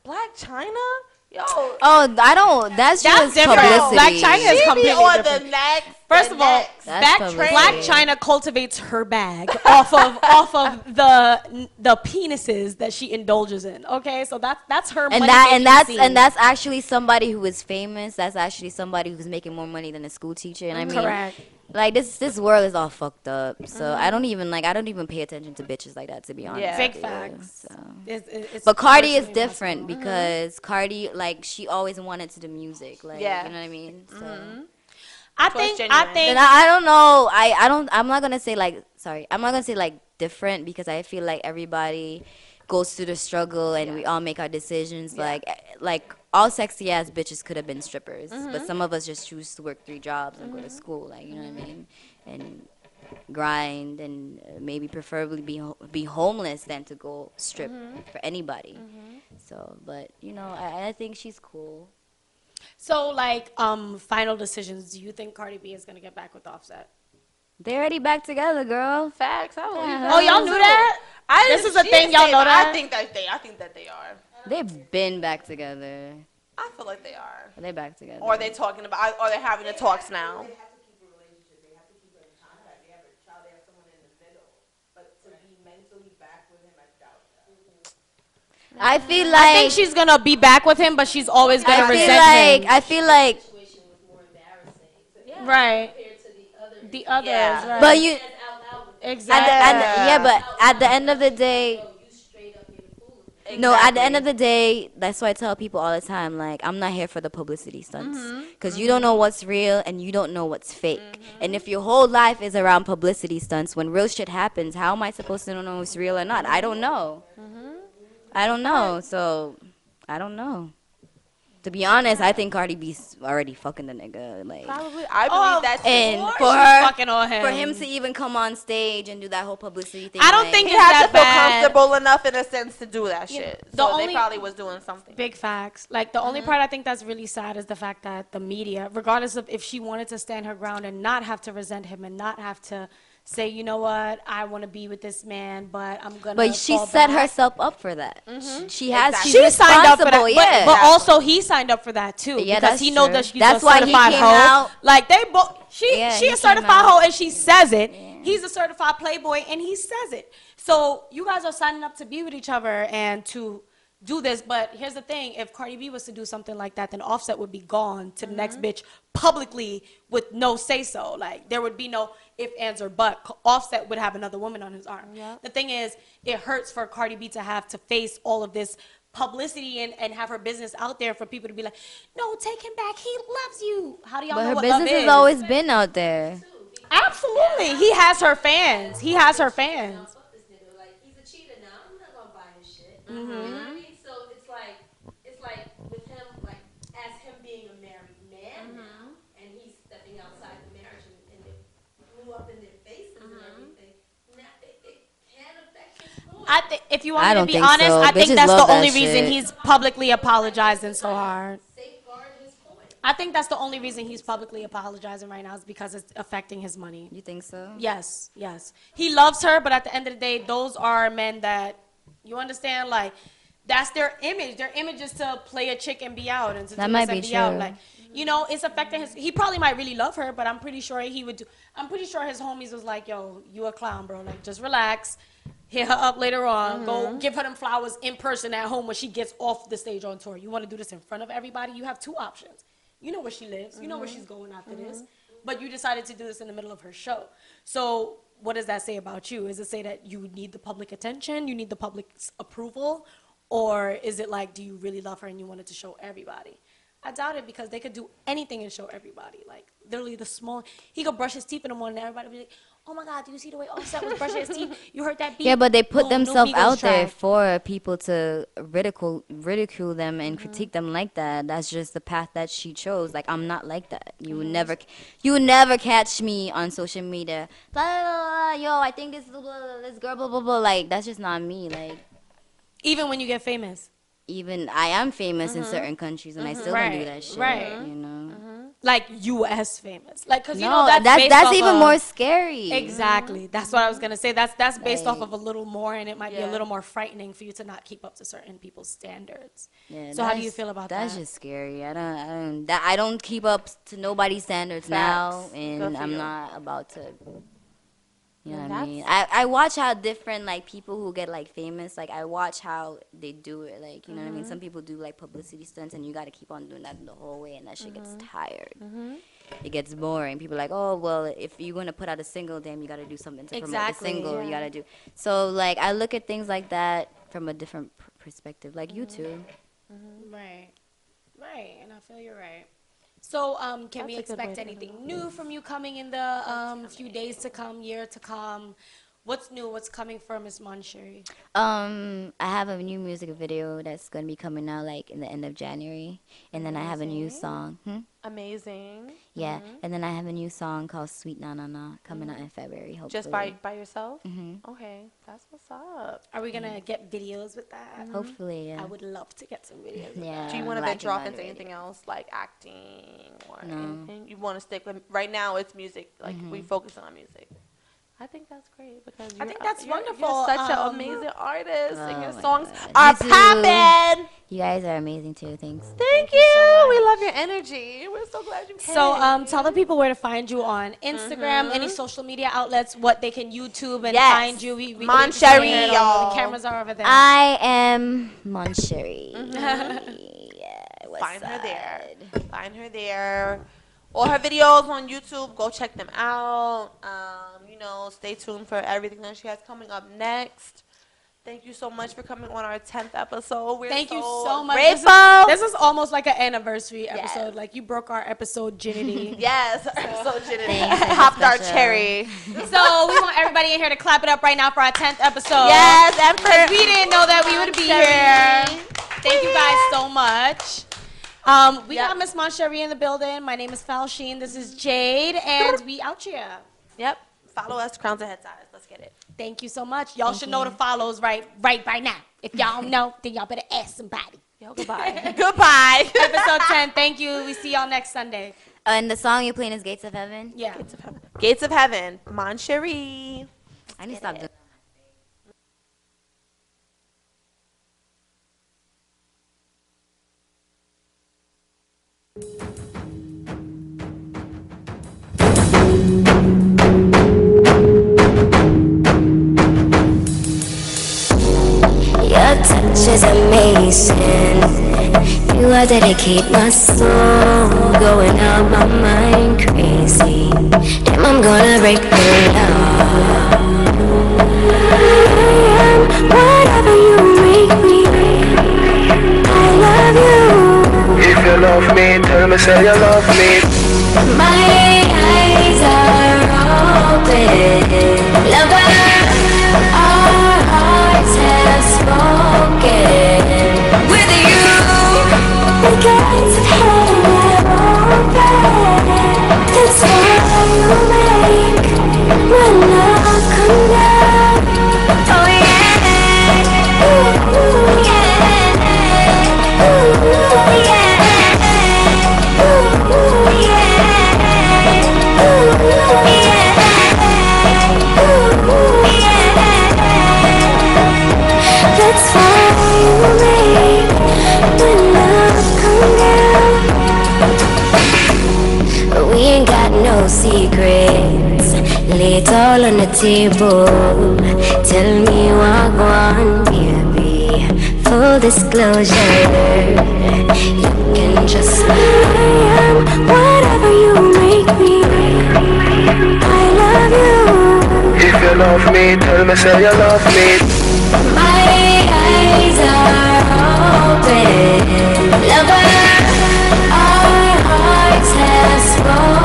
Blac Chyna. Yo, Oh, I don't. That's, That's just different. publicity. Blac Chyna is she be completely on different. the next. First the of all, next. That's Blac, Chyna cultivates her bag off of (laughs) off of the the penises that she indulges in. Okay, so that's that's her. and money that and that's scene. and that's actually somebody who is famous. That's actually somebody who's making more money than a school teacher. And I mean, correct. Like this this world is all fucked up. So I mm-hmm. don't even like I don't even pay attention to bitches like that to be honest. Yeah. Big with you. facts. So. It's- it's- it's But Cardi is different impossible. because Cardi like she always wanted to do music. Like Yeah. you know what I mean? So mm-hmm. I So it's think I think and I, I don't know. I, I don't I'm not gonna say like sorry, I'm not gonna say like different because I feel like everybody goes through the struggle and we all make our decisions. Like eh, like all sexy ass bitches could have been strippers. But some of us just choose to work three jobs and go to school, like you know what I mean? And grind and uh, maybe preferably be ho- be homeless than to go strip for anybody. So, but you know, I, I think she's cool. so. Like, um, final decisions. Do you think Cardi B is gonna get back with Offset? They're already back together, girl. facts. I believe that. Oh, y'all knew that? I This is a thing, didn't y'all know but that? I think that they. I think that they are. They've been back together. I feel like they are. Are They're back together. Or are they talking about? Or they're having the talks now? I feel like I think she's gonna be back with him, but she's always gonna I feel resent like him. I feel like right. The others, Yeah. right? but you at the, exactly. at the, yeah, but at the end of the day No, at the end of the day, that's why I tell people all the time, like, I'm not here for the publicity stunts. Mm-hmm. Because you mm-hmm. don't know what's real and you don't know what's fake. Mm-hmm. And if your whole life is around publicity stunts, when real shit happens, how am I supposed to know what's real or not? I don't know. I don't know. So, I don't know. To be honest, I think Cardi B's already fucking the nigga. Like, Probably. I believe Oh, that's and for her, fucking on him. for him to even come on stage and do that whole publicity thing. I don't like- think He it's had to feel bad. comfortable enough in a sense to do that shit. the so only- they probably was doing something. Big facts. Like the only mm-hmm. part I think that's really sad is the fact that the media, regardless of if she wanted to stand her ground and not have to resent him and not have to say, you know what, I want to be with this man, but I'm gonna. But she fall set back." herself up for that. Mm-hmm. She has. Exactly. She's She signed up for that, responsible, but, yeah. but also he signed up for that too Yeah, because that's he knows true. that she's That's a why he certified came hoe. out- Like they both, she Yeah, she he a certified out. hoe and she says it. He's a certified playboy and he says it. So you guys are signing up to be with each other and to do this. But here's the thing: if Cardi B was to do something like that, then Offset would be gone to the next mm-hmm. bitch publicly with no say so. Like there would be no if, ands, or but. Offset would have another woman on his arm. The thing is, it hurts for Cardi B to have to face all of this publicity and, and have her business out there for people to be like, no, take him back. He loves you. How do y'all But know her what love business is? has always been out there. Absolutely. He has her fans. He has her fans. fuck this nigga. Like he's a cheater now. I'm not gonna buy his shit. You know what I mean? So it's like it's like with him, like as him being a married man now, and he's stepping outside the marriage and, and it blew up in their faces and everything. Now it, it, if you want I me to be honest, so. I think Bitches that's love the that only reason shit. he's publicly apologizing so hard. I think that's the only reason he's publicly apologizing right now is because it's affecting his money. You think so? Yes, yes. He loves her, but at the end of the day, those are men that you understand, like that's their image. Their image is to play a chick and be out and to That do might this and be be out. Like you know, it's affecting his. He probably might really love her, but I'm pretty sure he would do. I'm pretty sure his homies was like, "Yo, you a clown, bro. Like just relax." Hit her up later on. Go Mm-hmm. give her them flowers in person at home when she gets off the stage on tour. You want to do this in front of everybody? You have two options. You know where she lives. You know where Mm-hmm. she's going after this. But you decided to do this in the middle of her show. So what does that say about you? Is it say that you need the public attention? You need the public's approval? Or is it like, do you really love her and you wanted to show everybody? I doubt it because they could do anything and show everybody. Like literally the small, he could brush his teeth in the morning and everybody would be like, oh my God, do you see the way Offset was brushing his teeth? (laughs) You heard that beat? Yeah, but they put Boom, themselves out there for people to ridicule ridicule them Mm-hmm. and critique them like that. That's just the path that she chose. Like I'm not like that. You Mm-hmm. would never you would never catch me on social media. Blah, blah, blah, yo, I think this blah, blah, blah, this girl blah blah blah like that's just not me. Like Even when you get famous. even I am famous in certain countries and I still don't do Mm-hmm. Right, that shit. right. You know. Like U.S. famous. Like, cause you no, know that's that's based that's off even of- more scary. Exactly. That's what I was gonna say. That's that's based off of a little more, and it might be a little more frightening for you to not keep up to certain people's standards. Yeah, So how do you feel about that's that? That's just scary. I don't, I don't, that, I don't keep up to nobody's standards now, Facts. Good and I'm you. not about to. You know what I mean? I, I watch how different like people who get like famous, like I watch how they do it. Like you know what I mean? Mm-hmm. Some people do like publicity stunts, and you got to keep on doing that the whole way, and that shit Mm-hmm. gets tired. It gets boring. People are like, oh well, if you're gonna put out a single, damn, you got to do something to promote Exactly, the single. You got to do. So like I look at things like that from a different pr- perspective, like you Mm-hmm. Right. Right. And I feel you're right. So, um, can we That's way expect anything new from you coming in the um, few days to come, year to come? What's new? What's coming from Miss Moncherie? Um, I have a new music video that's gonna be coming out like in the end of January, and then I have a new song. Hmm? Amazing. Yeah, and then I have a new song called "Sweet Na Na Na" coming out in February. Hopefully. Just by by yourself? Mm-hmm. Okay, that's what's up. Are we gonna get videos with that? Hopefully, yeah. I would love to get some videos. with yeah. Do you want to lacking venture off into it. anything else like acting or No. anything? You want to stick with right now? It's music. Like we focus on music. I think that's great because I you're- think that's you're- wonderful, You're such um, an amazing artist, and Oh your songs God. are You popping. You guys are amazing too. Thanks. Thank you. We love your energy. We're so glad you came. So, um, tell the people where to find you on Instagram, any social media outlets, what they can YouTube and Yes. find you. We, we Mon can Cherie, share it. y'all. The cameras are over there. I am Moncherie. (laughs) yeah, what's Find her there. Find her there. All her videos on YouTube. Go check them out. Um, you know, stay tuned for everything that she has coming up next. Thank you so much for coming on our tenth episode. We're Thank you so so much. This is, this is almost like an anniversary Yes. episode. Like you broke our episode virginity. (laughs) yes, so Ginny Thanks, (laughs) popped our cherry. (laughs) so we want everybody in here to clap it up right now for our tenth episode. Yes, and for we didn't know that we would be here. Thank you guys so much. Um, we Yep. got Miss Moncherie in the building. My name is Falsheen. This is Jade, and we out here. Yep. Follow us, Crowns and Head Ties. Let's get it. Thank you so much. Y'all should know the follows right, right by now. If y'all don't (laughs) know, then y'all better ask somebody. Yo, (laughs) goodbye. goodbye. (laughs) Episode 10. Thank you. We see y'all next Sunday. Oh, and the song you're playing is "Gates of Heaven." Yeah. Gates of Heaven. Gates of Heaven. Mon Cherie. I need to stop doing. Your touch is amazing. You are dedicate my soul, going out my mind crazy. Damn, I'm gonna break the law. Whatever you make me, I love you. If you love me, tell me say you love me. My eyes are open. Lover, our hearts have spoken. That's why you make my love on the table. Tell me what one, baby. Full disclosure. You can just I am whatever you make me. I love you. If you love me, tell me say you love me. My eyes are open. Lover, our hearts have spoken.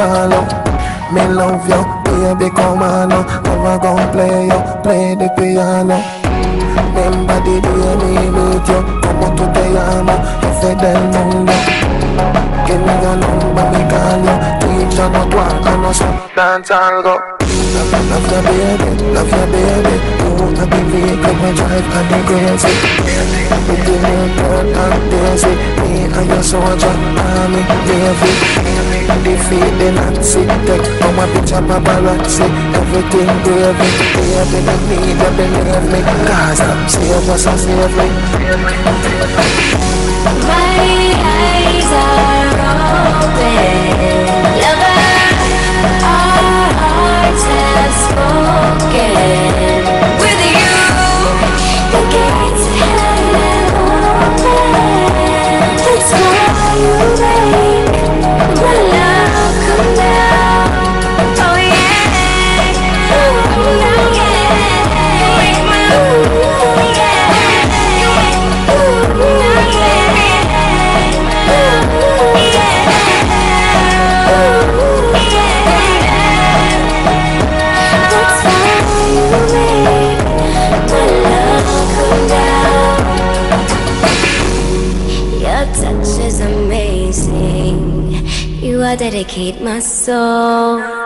Cavallo. Me love you, baby, come on, never gon' play you, play the piano. Remember the day me meet you, como tú te llamas, jefe del mundo. Que me dio nombre, me call you, tú y yo no guarda, no somos dance algo. Love love your baby, love your baby, you a big vehicle, we drive and they crazy. With the new turn and soldier, army, navy. Defeat the Nazi, take paparazzi, everything me need you, believe me. My eyes are open. Lover, our hearts have spoken. With you, the gates of heaven open. You dedicate my soul.